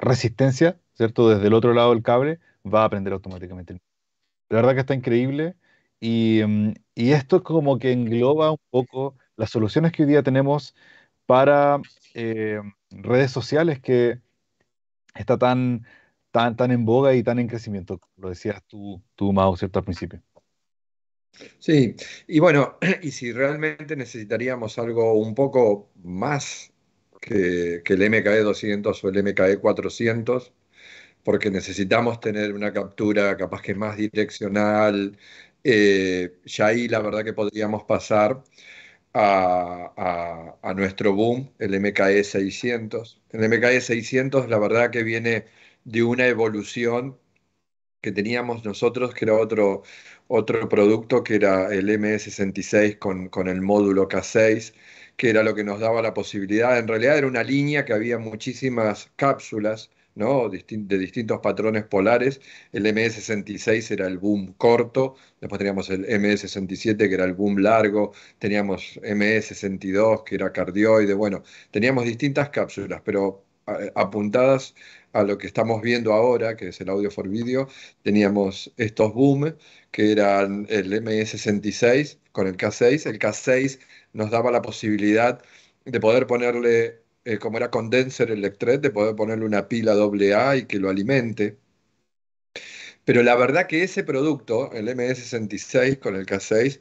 resistencia, ¿cierto? Desde el otro lado del cable, va a prender automáticamente. la verdad que está increíble. Y, mm, y esto como que engloba un poco las soluciones que hoy día tenemos para eh, redes sociales que está tan, tan, tan en boga y tan en crecimiento, lo decías tú, tú Mao, ¿cierto? Al principio. Sí, y bueno, y si realmente necesitaríamos algo un poco más que, que el MKE 200 o el MKE 400, porque necesitamos tener una captura capaz que más direccional, eh, ya ahí la verdad que podríamos pasar a, a- a nuestro boom, el MKE 600. El MKE 600 la verdad que viene de una evolución que teníamos nosotros, que era otro, otro producto, que era el M66 con, con el módulo K6, que era lo que nos daba la posibilidad. En realidad era una línea que había muchísimas cápsulas, ¿no? De distintos patrones polares. El M66 era el boom corto, después teníamos el M67 que era el boom largo, teníamos M62 que era cardioide, bueno, teníamos distintas cápsulas, pero apuntadas a lo que estamos viendo ahora, que es el audio for video, teníamos estos boom, que eran el M66 con el K6. El K6 nos daba la posibilidad de poder ponerle, eh, como era condenser electret, de poder ponerle una pila AA y que lo alimente. Pero la verdad que ese producto, el M66 con el K6,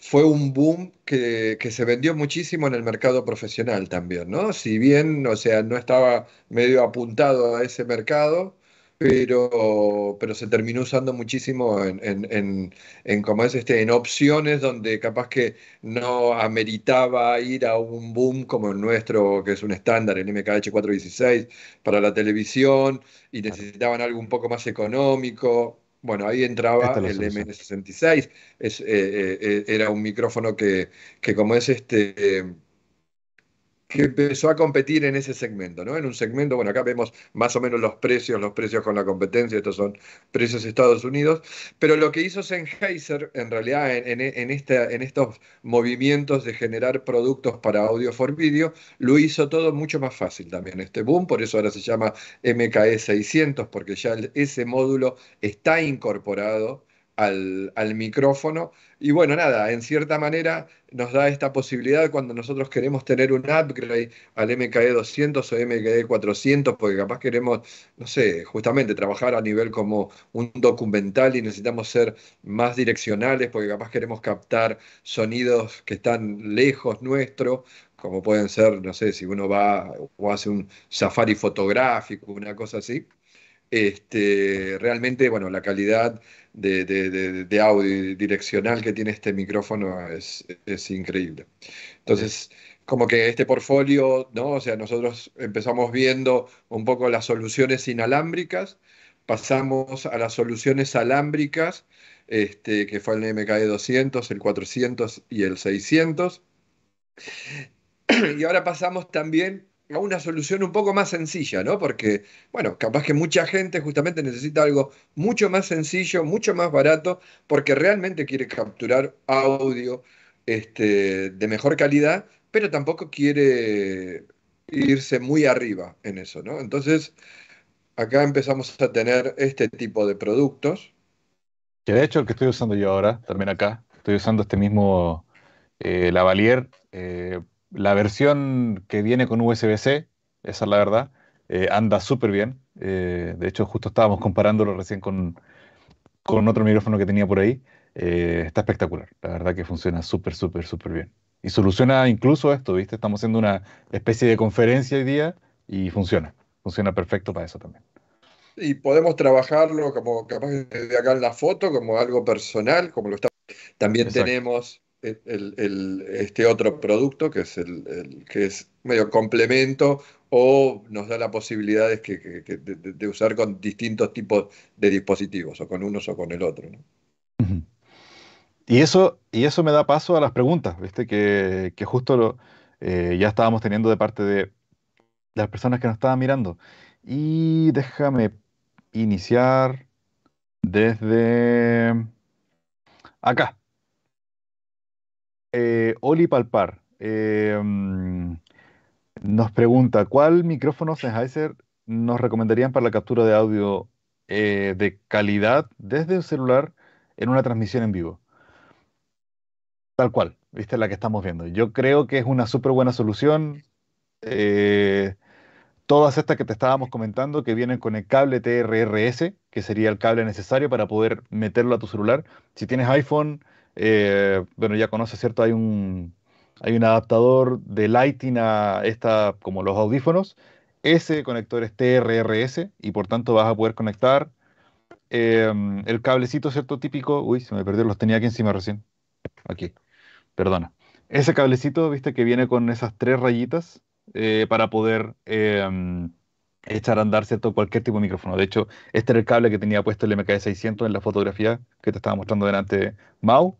fue un boom que, que se vendió muchísimo en el mercado profesional también, ¿no? Si bien, o sea, no estaba medio apuntado a ese mercado, pero, pero se terminó usando muchísimo en, en, en, en, como es este, en opciones donde capaz que no ameritaba ir a un boom como el nuestro, que es un estándar, el MKH 416, para la televisión, y necesitaban algo un poco más económico. Bueno, ahí entraba el solución. MN66, es, eh, eh, eh, era un micrófono que, que como es este, eh, que empezó a competir en ese segmento, ¿no? En un segmento, bueno, acá vemos más o menos los precios, los precios con la competencia, estos son precios Estados Unidos, pero lo que hizo Sennheiser, en realidad, en, en, en en estos movimientos de generar productos para audio for video, lo hizo todo mucho más fácil también, este boom, por eso ahora se llama MKE 600, porque ya ese módulo está incorporado al, al micrófono. Y bueno, nada, en cierta manera nos da esta posibilidad cuando nosotros queremos tener un upgrade al MKE 200 o MKE 400, porque capaz queremos, no sé, justamente trabajar a nivel como un documental y necesitamos ser más direccionales, porque capaz queremos captar sonidos que están lejos nuestro, como pueden ser, no sé, si uno va o hace un safari fotográfico, una cosa así. Este, realmente, bueno, la calidad de, audio direccional que tiene este micrófono es, es increíble. Entonces, como que este portfolio, ¿no? O sea, nosotros empezamos viendo un poco las soluciones inalámbricas, pasamos a las soluciones alámbricas, este, que fue el MKE 200, el 400 y el 600. Y ahora pasamos también a una solución un poco más sencilla, ¿no? Porque, bueno, capaz que mucha gente justamente necesita algo mucho más sencillo, mucho más barato, porque realmente quiere capturar audio, este, de mejor calidad, pero tampoco quiere irse muy arriba en eso, ¿no? Entonces, acá empezamos a tener este tipo de productos. Que de hecho el que estoy usando yo ahora, también acá, estoy usando este mismo eh, Lavalier, eh, la versión que viene con USB-C, esa es la verdad, eh, anda súper bien. Eh, de hecho, justo estábamos comparándolo recién con, con otro micrófono que tenía por ahí. Eh, está espectacular, la verdad que funciona súper, súper, súper bien. Y soluciona incluso esto, ¿viste? Estamos haciendo una especie de conferencia hoy día y funciona. Funciona perfecto para eso también. Y podemos trabajarlo como capaz de acá en la foto, como algo personal, como lo está También Exacto. tenemos este otro producto que es el, que es medio complemento o nos da la posibilidad de, que- de- usar con distintos tipos de dispositivos, o con unos o con el otro. Y eso, y eso me da paso a las preguntas, ¿viste? Que, que justo eh, ya estábamos teniendo de parte de las personas que nos estaban mirando. Y déjame iniciar desde acá. Eh, Oli Palpar mm, nos pregunta, ¿cuál micrófono Sennheiser nos recomendarían para la captura de audio eh, de calidad desde un celular en una transmisión en vivo. Tal cual, viste la que estamos viendo. Yo creo que es una súper buena solución. Eh, todas estas que te estábamos comentando que vienen con el cable TRRS, que sería el cable necesario para poder meterlo a tu celular. Si tienes iPhone, eh, bueno, ya conoces, ¿cierto? Hay un, hay un adaptador de Lighting a esta, como los audífonos. Ese conector es TRRS y por tanto vas a poder conectar em, el cablecito, ¿cierto? Típico. Uy, se me perdió, los tenía aquí encima recién. Aquí, perdona. Ese cablecito, viste, que viene con esas tres rayitas eh, para poder em, echar a andar, ¿cierto? Cualquier tipo de micrófono. De hecho, este era el cable que tenía puesto el MK600 en la fotografía que te estaba mostrando delante Mau.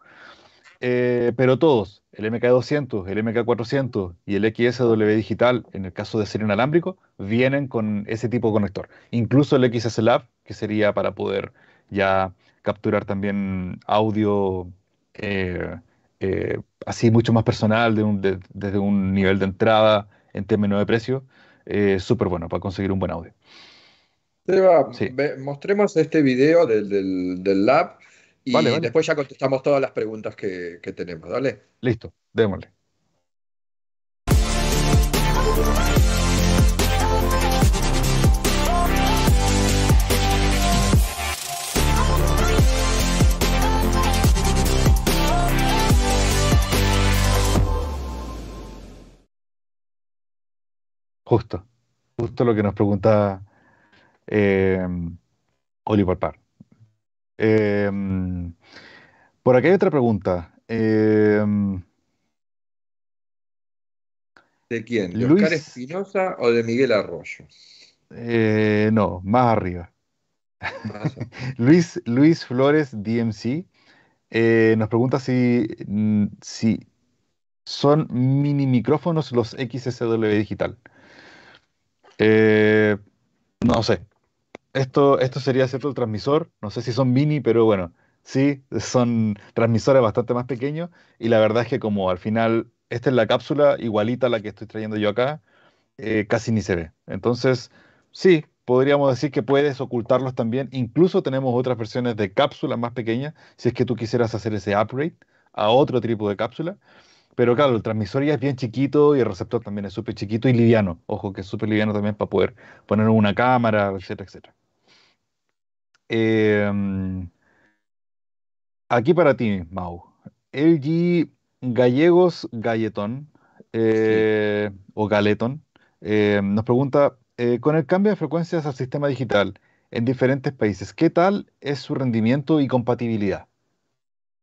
Eh, pero todos, el MK200, el MK400 y el XSW digital, en el caso de ser inalámbrico, vienen con ese tipo de conector. Incluso el XS Lab, que sería para poder ya capturar también audio eh, eh, así mucho más personal, desde un nivel de entrada en términos de precio, súper bueno para conseguir un buen audio. mostremos este video del, del, del lab y después ya contestamos todas las preguntas que, tenemos, ¿vale? Listo, démosle. Justo, justo lo que nos pregunta eh, Oliver Parr. Em, por aquí hay otra pregunta. Em, ¿De quién? ¿De Oscar Espinosa o de Miguel Arroyo? Eh, no, más arriba. Luis, Luis Flores DMC eh, nos pregunta si, mm, si son mini micrófonos los XSW digital. Eh, no sé, esto, esto sería cierto el transmisor, no sé si son mini, pero bueno, sí, son transmisores bastante más pequeños y la verdad es que como al final esta es la cápsula igualita a la que estoy trayendo yo acá, eh, casi ni se ve. Entonces, sí, podríamos decir que puedes ocultarlos también. Incluso tenemos otras versiones de cápsula más pequeñas, si es que tú quisieras hacer ese upgrade a otro tipo de cápsula. Pero claro, el transmisor ya es bien chiquito y el receptor también es súper chiquito y liviano. Ojo que es súper liviano también para poder poner una cámara, etcétera, etcétera. Em, aquí para ti, Mau. LG Gallegos Galletón eh, o Galetón em, nos pregunta, eh, con el cambio de frecuencias al sistema digital en diferentes países, ¿qué tal es su rendimiento y compatibilidad?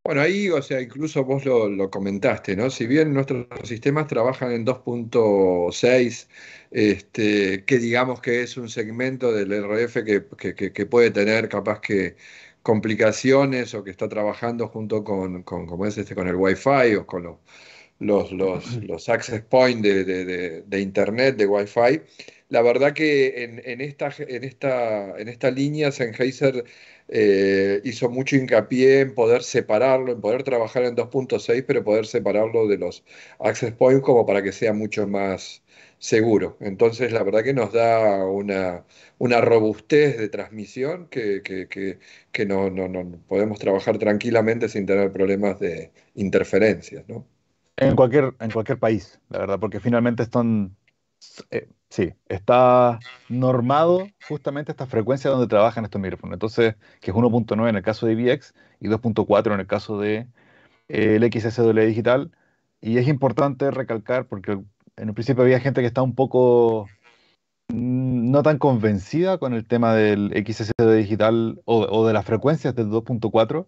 Bueno, ahí, o sea, incluso vos lo, comentaste, ¿no? Si bien nuestros sistemas trabajan en 2.6, este, que digamos que es un segmento del RF que, puede tener capaz que complicaciones o que está trabajando junto con, con es este, con el Wi-Fi o con los, los, access points de, Internet, de Wi-Fi, la verdad que en, esta, en, esta, en esta línea Sennheiser eh, hizo mucho hincapié en poder separarlo, en poder trabajar en 2.6, pero poder separarlo de los access points como para que sea mucho más seguro. Entonces, la verdad que nos da una, robustez de transmisión que, no, podemos trabajar tranquilamente sin tener problemas de interferencias, ¿no? En cualquier, en cualquier país, la verdad, porque finalmente están, eh, Sí, está normado justamente esta frecuencia donde trabajan estos micrófonos. Entonces, que es 1.9 en el caso de VX y 2.4 en el caso de eh, el XSW digital. Y es importante recalcar, porque en el principio había gente que está un poco mm, no tan convencida con el tema del XSW digital o, o de las frecuencias del 2.4.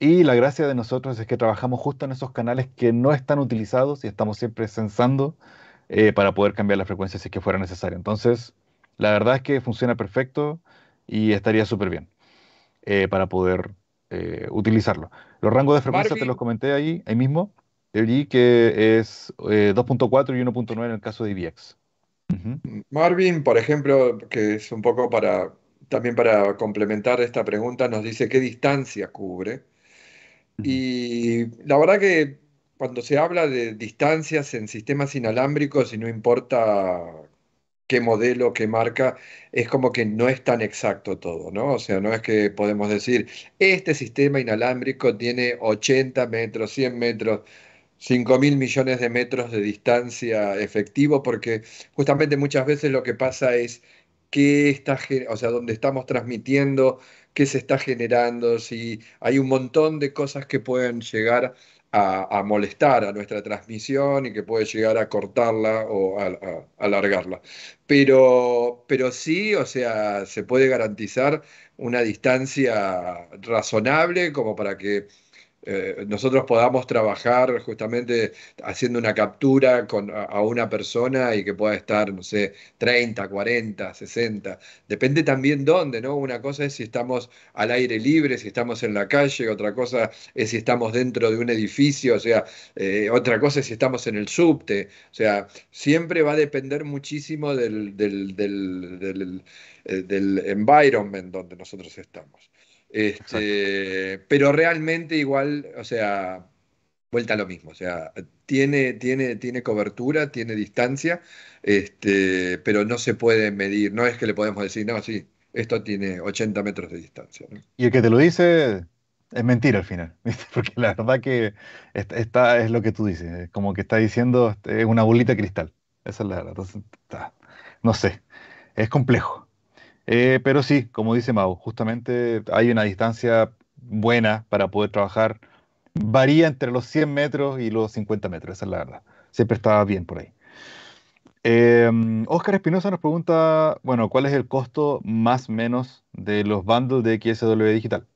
Y la gracia de nosotros es que trabajamos justo en esos canales que no están utilizados y estamos siempre censando eh, para poder cambiar la frecuencia si es que fuera necesario. Entonces, la verdad es que funciona perfecto y estaría súper bien eh, para poder eh, utilizarlo. Los rangos de frecuencia te los comenté ahí, ahí mismo, allí que es 2.4 y 1.9 en el caso de IBX. Marvin, por ejemplo, que es un poco para también para complementar esta pregunta, nos dice qué distancia cubre. Y la verdad que cuando se habla de distancias en sistemas inalámbricos y no importa qué modelo, qué marca, es como que no es tan exacto todo, ¿no? O sea, no es que podemos decir, este sistema inalámbrico tiene 80 metros, 100 metros, 5 mil millones de metros de distancia efectivo, porque justamente muchas veces lo que pasa es qué está, o sea, dónde estamos transmitiendo, qué se está generando, si hay un montón de cosas que pueden llegar molestar a nuestra transmisión y que puede llegar a cortarla o a, alargarla. Pero, pero sí, o sea, se puede garantizar una distancia razonable como para que eh, nosotros podamos trabajar justamente haciendo una captura con, a, una persona y que pueda estar, no sé, 30, 40, 60. Depende también dónde, ¿no? Una cosa es si estamos al aire libre, si estamos en la calle, otra cosa es si estamos dentro de un edificio, o sea, eh, otra cosa es si estamos en el subte. O sea, siempre va a depender muchísimo del, del, del, eh, del environment donde nosotros estamos. Este, pero realmente igual, o sea, vuelta a lo mismo, o sea, tiene, tiene, tiene cobertura, tiene distancia, este, pero no se puede medir, no es que le podemos decir, no, sí, esto tiene 80 metros de distancia. Y el que te lo dice es mentira al final, porque la verdad que está, es lo que tú dices, como que está diciendo, es una bolita de cristal, esa es la verdad, entonces, no sé, es complejo. Eh, pero sí, como dice Mau, justamente hay una distancia buena para poder trabajar. Varía entre los 100 metros y los 50 metros, esa es la verdad. Siempre está bien por ahí. Oscar em, Espinosa nos pregunta, bueno, ¿cuál es el costo más menos de los bundles de XSW Digital?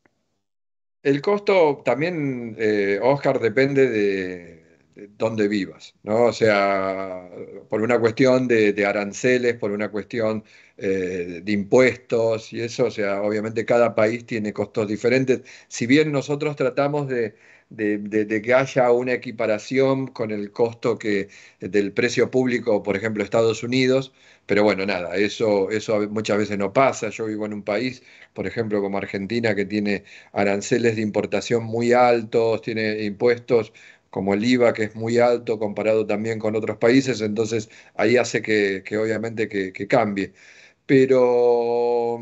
El costo también, eh, Oscar, depende de, donde vivas, ¿no? O sea, por una cuestión de, aranceles, por una cuestión eh, de impuestos y eso, o sea, obviamente cada país tiene costos diferentes. Si bien nosotros tratamos de, que haya una equiparación con el costo que, del precio público, por ejemplo, Estados Unidos, pero bueno, nada, eso, eso muchas veces no pasa. Yo vivo en un país, por ejemplo, como Argentina, que tiene aranceles de importación muy altos, tiene impuestos como el IVA, que es muy alto comparado también con otros países, entonces ahí hace que, obviamente que, cambie. Pero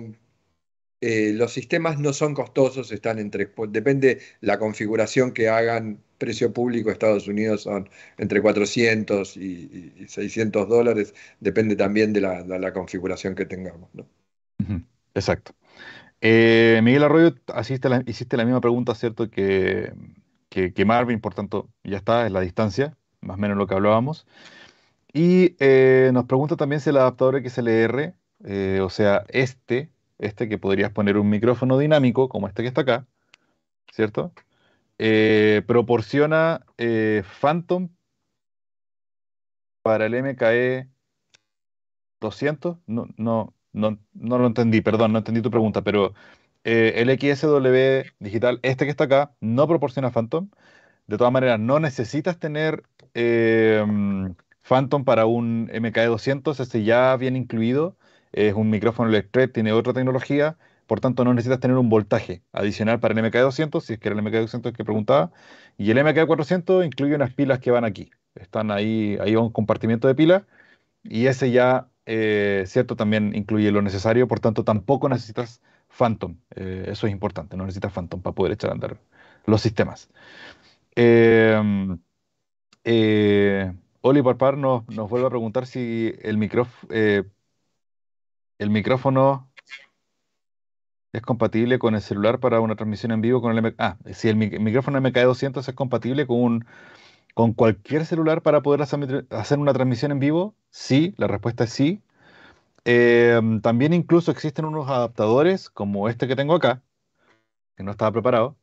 eh, los sistemas no son costosos, están entre, depende la configuración que hagan, precio público Estados Unidos son entre 400 y, 600 dólares, depende también de la, configuración que tengamos. Exacto. Eh, Miguel Arroyo, hiciste la misma pregunta, ¿cierto? Que, que, Marvin, por tanto, ya está, en la distancia, más o menos lo que hablábamos. Y eh, nos pregunta también si el adaptador XLR, eh, o sea, este, este que podrías poner un micrófono dinámico, como este que está acá, ¿cierto? Eh, proporciona Phantom para el MKE 200. No, no, no, no lo entendí, perdón, no entendí tu pregunta, pero eh, el XSW digital, este que está acá, no proporciona Phantom. De todas maneras, no necesitas tener eh, Phantom para un MKE200, ese ya viene incluido. Es un micrófono electret, tiene otra tecnología, por tanto no necesitas tener un voltaje adicional para el MKE200, si es que era el MKE200 que preguntaba. Y el MKE400 incluye unas pilas que van aquí. Están ahí, va un compartimiento de pilas y ese ya, eh, cierto, también incluye lo necesario, por tanto tampoco necesitas Phantom. Eh, eso es importante, no necesitas Phantom para poder echar a andar los sistemas. Eh, eh, Oli Parpar nos, nos, vuelve a preguntar si el, eh, el micrófono es compatible con el celular para una transmisión en vivo con el Ah, si el micrófono MKE200 es compatible con, con cualquier celular para poder hacer una transmisión en vivo, sí, la respuesta es sí. Em, también incluso existen unos adaptadores como este que tengo acá, que no estaba preparado,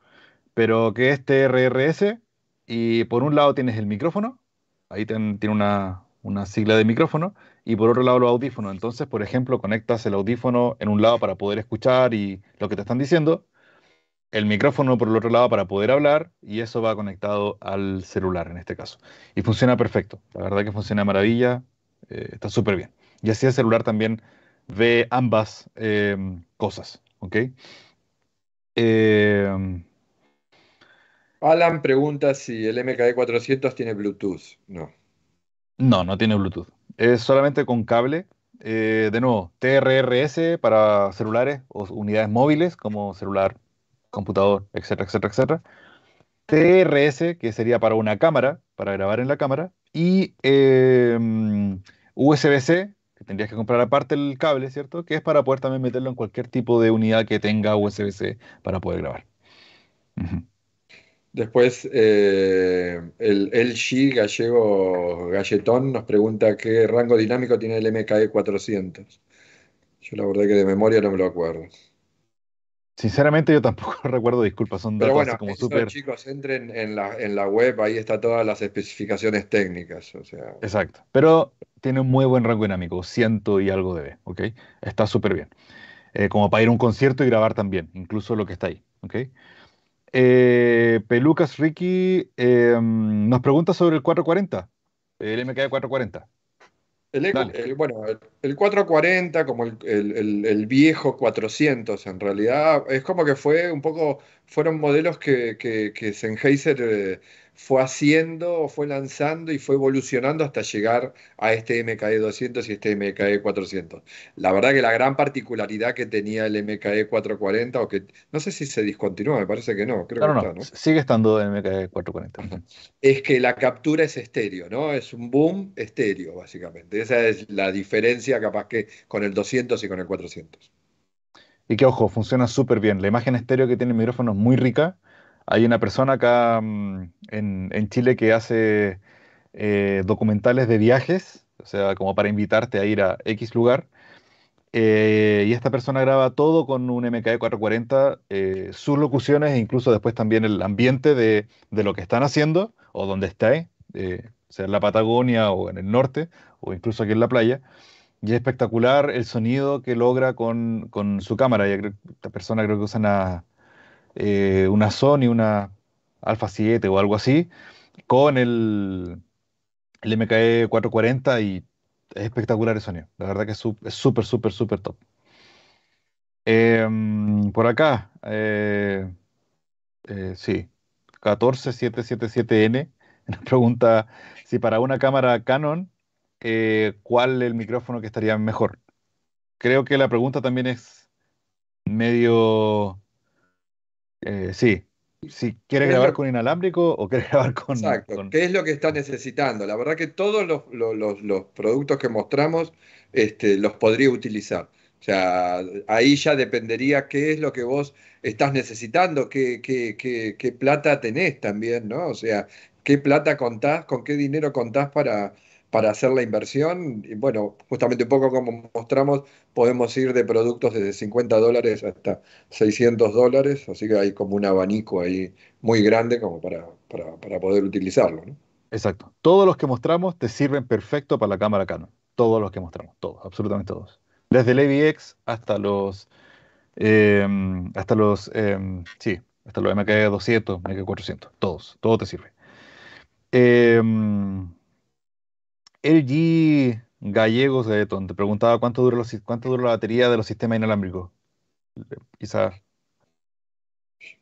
pero que es TRRS y por un lado tienes el micrófono, ahí tiene una, sigla de micrófono, y por otro lado los audífonos. Entonces, por ejemplo, conectas el audífono en un lado para poder escuchar y lo que te están diciendo, el micrófono por el otro lado para poder hablar y eso va conectado al celular en este caso. Y funciona perfecto. La verdad que funciona maravilla, eh, está súper bien. Y así el celular también ve ambas em, cosas. ¿Ok? Em, Alan pregunta si el MKE 400 tiene Bluetooth. No. No, no tiene Bluetooth. Es solamente con cable. eh, de nuevo, TRRS para celulares o unidades móviles como celular, computador, etcétera, etcétera, etcétera. TRS, que sería para una cámara, para grabar en la cámara, y em, USB-C, que tendrías que comprar aparte el cable, ¿cierto? Que es para poder también meterlo en cualquier tipo de unidad que tenga USB-C para poder grabar. Después, eh, el LG Gallego Galletón nos pregunta qué rango dinámico tiene el MKE 400. Yo la verdad que de memoria no me lo acuerdo. Sinceramente yo tampoco recuerdo, disculpas, son Pero datos bueno, como eso, chicos, entren en la, en la web, ahí está todas las especificaciones técnicas. O sea, Exacto, pero tiene un muy buen rango dinámico, ciento y algo dB, ¿ok? Está súper bien. Eh, como para ir a un concierto y grabar también, incluso lo que está ahí, ¿ok? Eh, Pelucas Ricky eh, nos pregunta sobre el 440, el MKE 440. el, eco- Dale. el- bueno, el, el 440, como el, el- el- el viejo 400, en realidad, es como que fue un poco, fueron modelos que, que, que Sennheiser eh, fue haciendo, fue lanzando y fue evolucionando hasta llegar a este MKE 200 y este MKE 400. La verdad que la gran particularidad que tenía el MKE 440, o que no sé si se discontinuó, me parece que no, creo que no, está, ¿no? sigue estando el MKE 440. es que la captura es estéreo, ¿no? Es un boom estéreo, básicamente. Esa es la diferencia capaz que con el 200 y con el 400. Y que ojo, funciona súper bien. La imagen estéreo que tiene el micrófono es muy rica. Hay una persona acá mm, en, en Chile que hace eh, documentales de viajes, o sea, como para invitarte a ir a X lugar. Eh, y esta persona graba todo con un MKE 440, eh, sus locuciones e incluso después también el ambiente de, de lo que están haciendo o donde esté, eh, sea en la Patagonia o en el norte o incluso aquí en la playa. Y es espectacular el sonido que logra con, con su cámara. Esta persona creo que usa una, eh, una Sony, una Alpha 7 o algo así, con el, el MKE 440 y es espectacular el sonido. La verdad que es súper, súper, súper top. Em, por acá, eh, eh, sí, 14777N nos pregunta si para una cámara Canon, ¿cuál el micrófono que estaría mejor? Creo que la pregunta también es medio, eh, sí, si quieres Es grabar con inalámbrico o quieres grabar con, Exacto. con- ¿Qué es lo que está necesitando? La verdad que todos los, los- los- los productos que mostramos este, los podría utilizar. O sea, ahí ya dependería qué es lo que vos estás necesitando, qué, qué, qué, qué plata tenés también, ¿no? O sea, qué plata contás, con qué dinero contás para, para hacer la inversión. Y bueno, justamente un poco como mostramos, podemos ir de productos desde 50 dólares hasta 600 dólares, así que hay como un abanico ahí muy grande como para, para, poder utilizarlo. Exacto. Todos los que mostramos te sirven perfecto para la cámara Canon. Todos los que mostramos, todos, absolutamente todos. Desde el AVX hasta los, em, hasta los, em, sí, hasta los MK 200, MK 400, todos, todo te sirve. Em, LG Gallegos Gaetón te preguntaba cuánto dura, los, cuánto dura la batería de los sistemas inalámbricos. Quizás,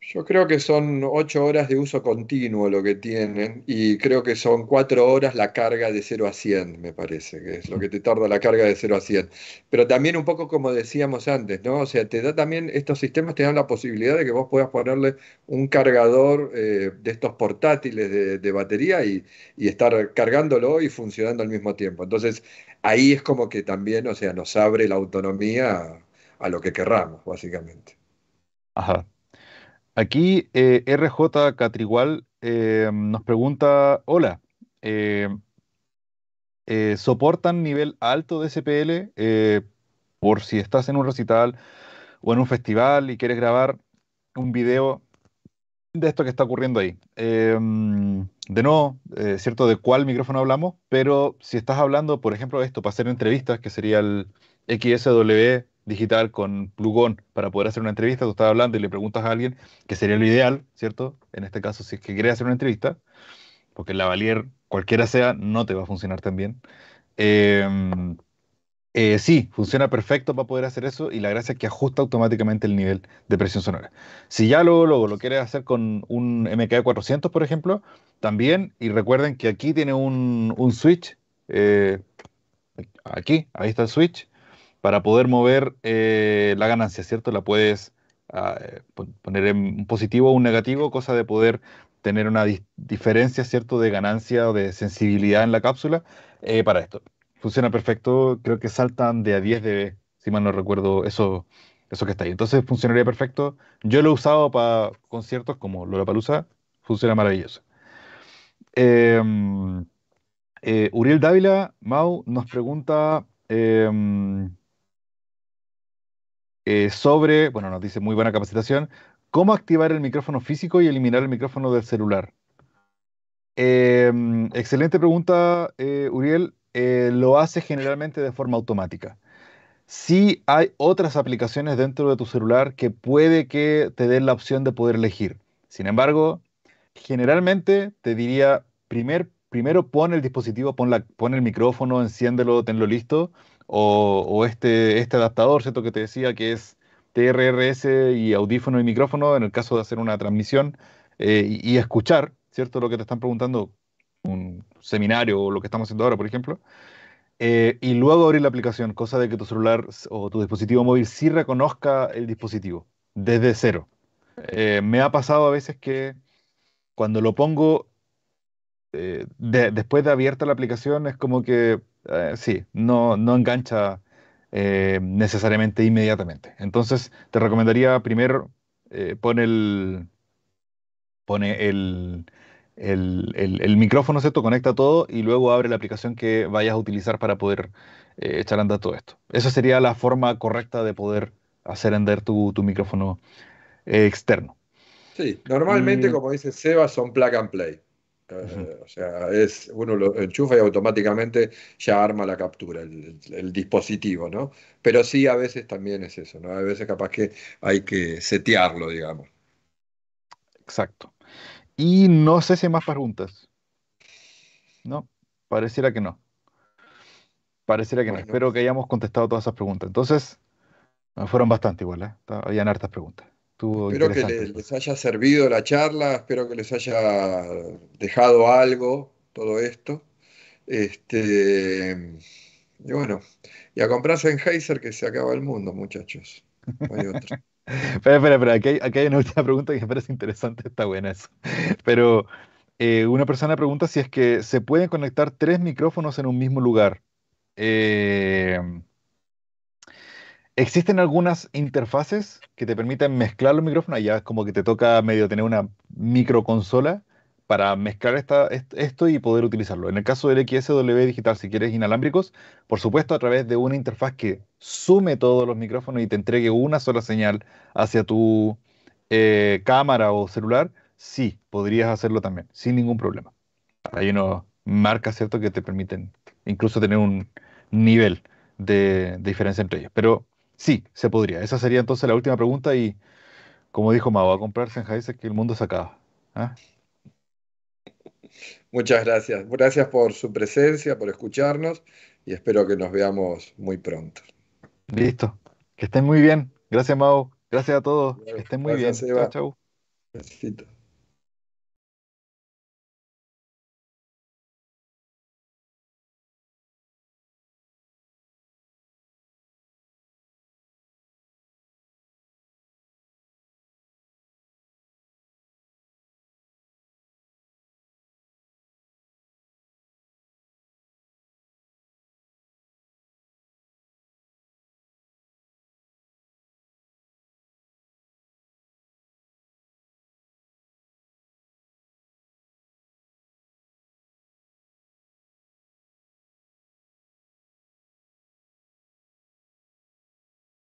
Yo creo que son ocho horas de uso continuo lo que tienen y creo que son cuatro horas la carga de 0 a 100, me parece, que es lo que te tarda la carga de 0 a 100. Pero también un poco como decíamos antes, ¿no? O sea, te da también, estos sistemas te dan la posibilidad de que vos puedas ponerle un cargador eh, de estos portátiles de, batería y, y estar cargándolo y funcionando al mismo tiempo. Entonces, ahí es como que también, o sea, nos abre la autonomía a, a lo que querramos, básicamente. ajá. Aquí eh, RJ Catrigual eh, nos pregunta, hola, eh, eh, ¿soportan nivel alto de SPL por si estás en un recital o en un festival y quieres grabar un video de esto que está ocurriendo ahí? De eh, cierto de cuál micrófono hablamos, pero si estás hablando, por ejemplo, de esto para hacer entrevistas, que sería el XSW digital con plugón para poder hacer una entrevista, tú estás hablando y le preguntas a alguien, que sería lo ideal, ¿cierto? En este caso, si es que quieres hacer una entrevista, porque el lavalier, cualquiera sea, no te va a funcionar tan bien. Eh, eh, sí, funciona perfecto para poder hacer eso y la gracia es que ajusta automáticamente el nivel de presión sonora. Si ya luego, luego lo quieres hacer con un MKE 400, por ejemplo, también, y recuerden que aquí tiene un, un switch, eh, aquí, ahí está el switch, para poder mover eh, la ganancia, ¿cierto? La puedes ah, eh, poner en un positivo o un negativo, cosa de poder tener una diferencia, ¿cierto?, de ganancia o de sensibilidad en la cápsula eh, para esto. Funciona perfecto, creo que saltan de a 10 dB, si mal no recuerdo eso, eso que está ahí. Entonces funcionaría perfecto. Yo lo he usado para conciertos como Lollapalooza, funciona maravilloso. Em, Uriel Dávila, Mau, nos pregunta em, eh, sobre, bueno, nos dice muy buena capacitación, ¿cómo activar el micrófono físico y eliminar el micrófono del celular? Em, excelente pregunta, eh, Uriel. lo hace generalmente de forma automática. Si hay otras aplicaciones dentro de tu celular que puede que te den la opción de poder elegir. Sin embargo, generalmente te diría, primer, primero pon el dispositivo, pon, pon el micrófono, enciéndelo, tenlo listo, o, este, este adaptador, ¿cierto? Que te decía que es TRRS y audífono y micrófono en el caso de hacer una transmisión eh, y, escuchar, ¿cierto? Lo que te están preguntando, un seminario o lo que estamos haciendo ahora, por ejemplo. Eh, y luego abrir la aplicación, cosa de que tu celular o tu dispositivo móvil sí reconozca el dispositivo desde cero. Eh, me ha pasado a veces que cuando lo pongo después de abierta la aplicación es como que eh, sí, no, no engancha eh, necesariamente inmediatamente. Entonces te recomendaría primero pone el, pone el, el, micrófono, ¿cierto? Conecta todo y luego abre la aplicación que vayas a utilizar para poder echar a andar todo esto. Esa sería la forma correcta de poder hacer andar tu, tu micrófono externo. Sí, normalmente, como dice Seba, son plug and play. Eh, o sea, es, uno lo enchufa y automáticamente ya arma la captura, el, dispositivo, ¿no? Pero sí, a veces también es eso, ¿no? A veces capaz que hay que setearlo, digamos. Exacto. Y no sé si hay más preguntas. No, pareciera que no. Pareciera que no. Espero que hayamos contestado todas esas preguntas. Entonces, fueron bastante igual, ¿eh? Habían hartas preguntas espero que les, haya servido la charla, espero que les haya dejado algo todo esto. Este, y bueno, y a comprarse en Heiser que se acaba el mundo, muchachos. hay espera, espera, espera, aquí hay, una última pregunta que me parece interesante, está buena eso. Pero eh, una persona pregunta si es que se pueden conectar tres micrófonos en un mismo lugar. Eh, Existen algunas interfaces que te permiten mezclar los micrófonos, ya es como que te toca medio tener una microconsola para mezclar esta, esto y poder utilizarlo. En el caso del XSW digital, si quieres inalámbricos, por supuesto a través de una interfaz que sume todos los micrófonos y te entregue una sola señal hacia tu eh, cámara o celular, sí, podrías hacerlo también, sin ningún problema. Hay unos marcas, ¿cierto?, que te permiten incluso tener un nivel de, de diferencia entre ellos. Pero Sí, se podría. Esa sería entonces la última pregunta y, como dijo Mau, a comprarse en Sennheiser que el mundo se acaba. ¿ah? Muchas gracias. Gracias por su presencia, por escucharnos y espero que nos veamos muy pronto. Listo. Que estén muy bien. Gracias, Mau. Gracias a todos. que estén muy bien. Chao, chao.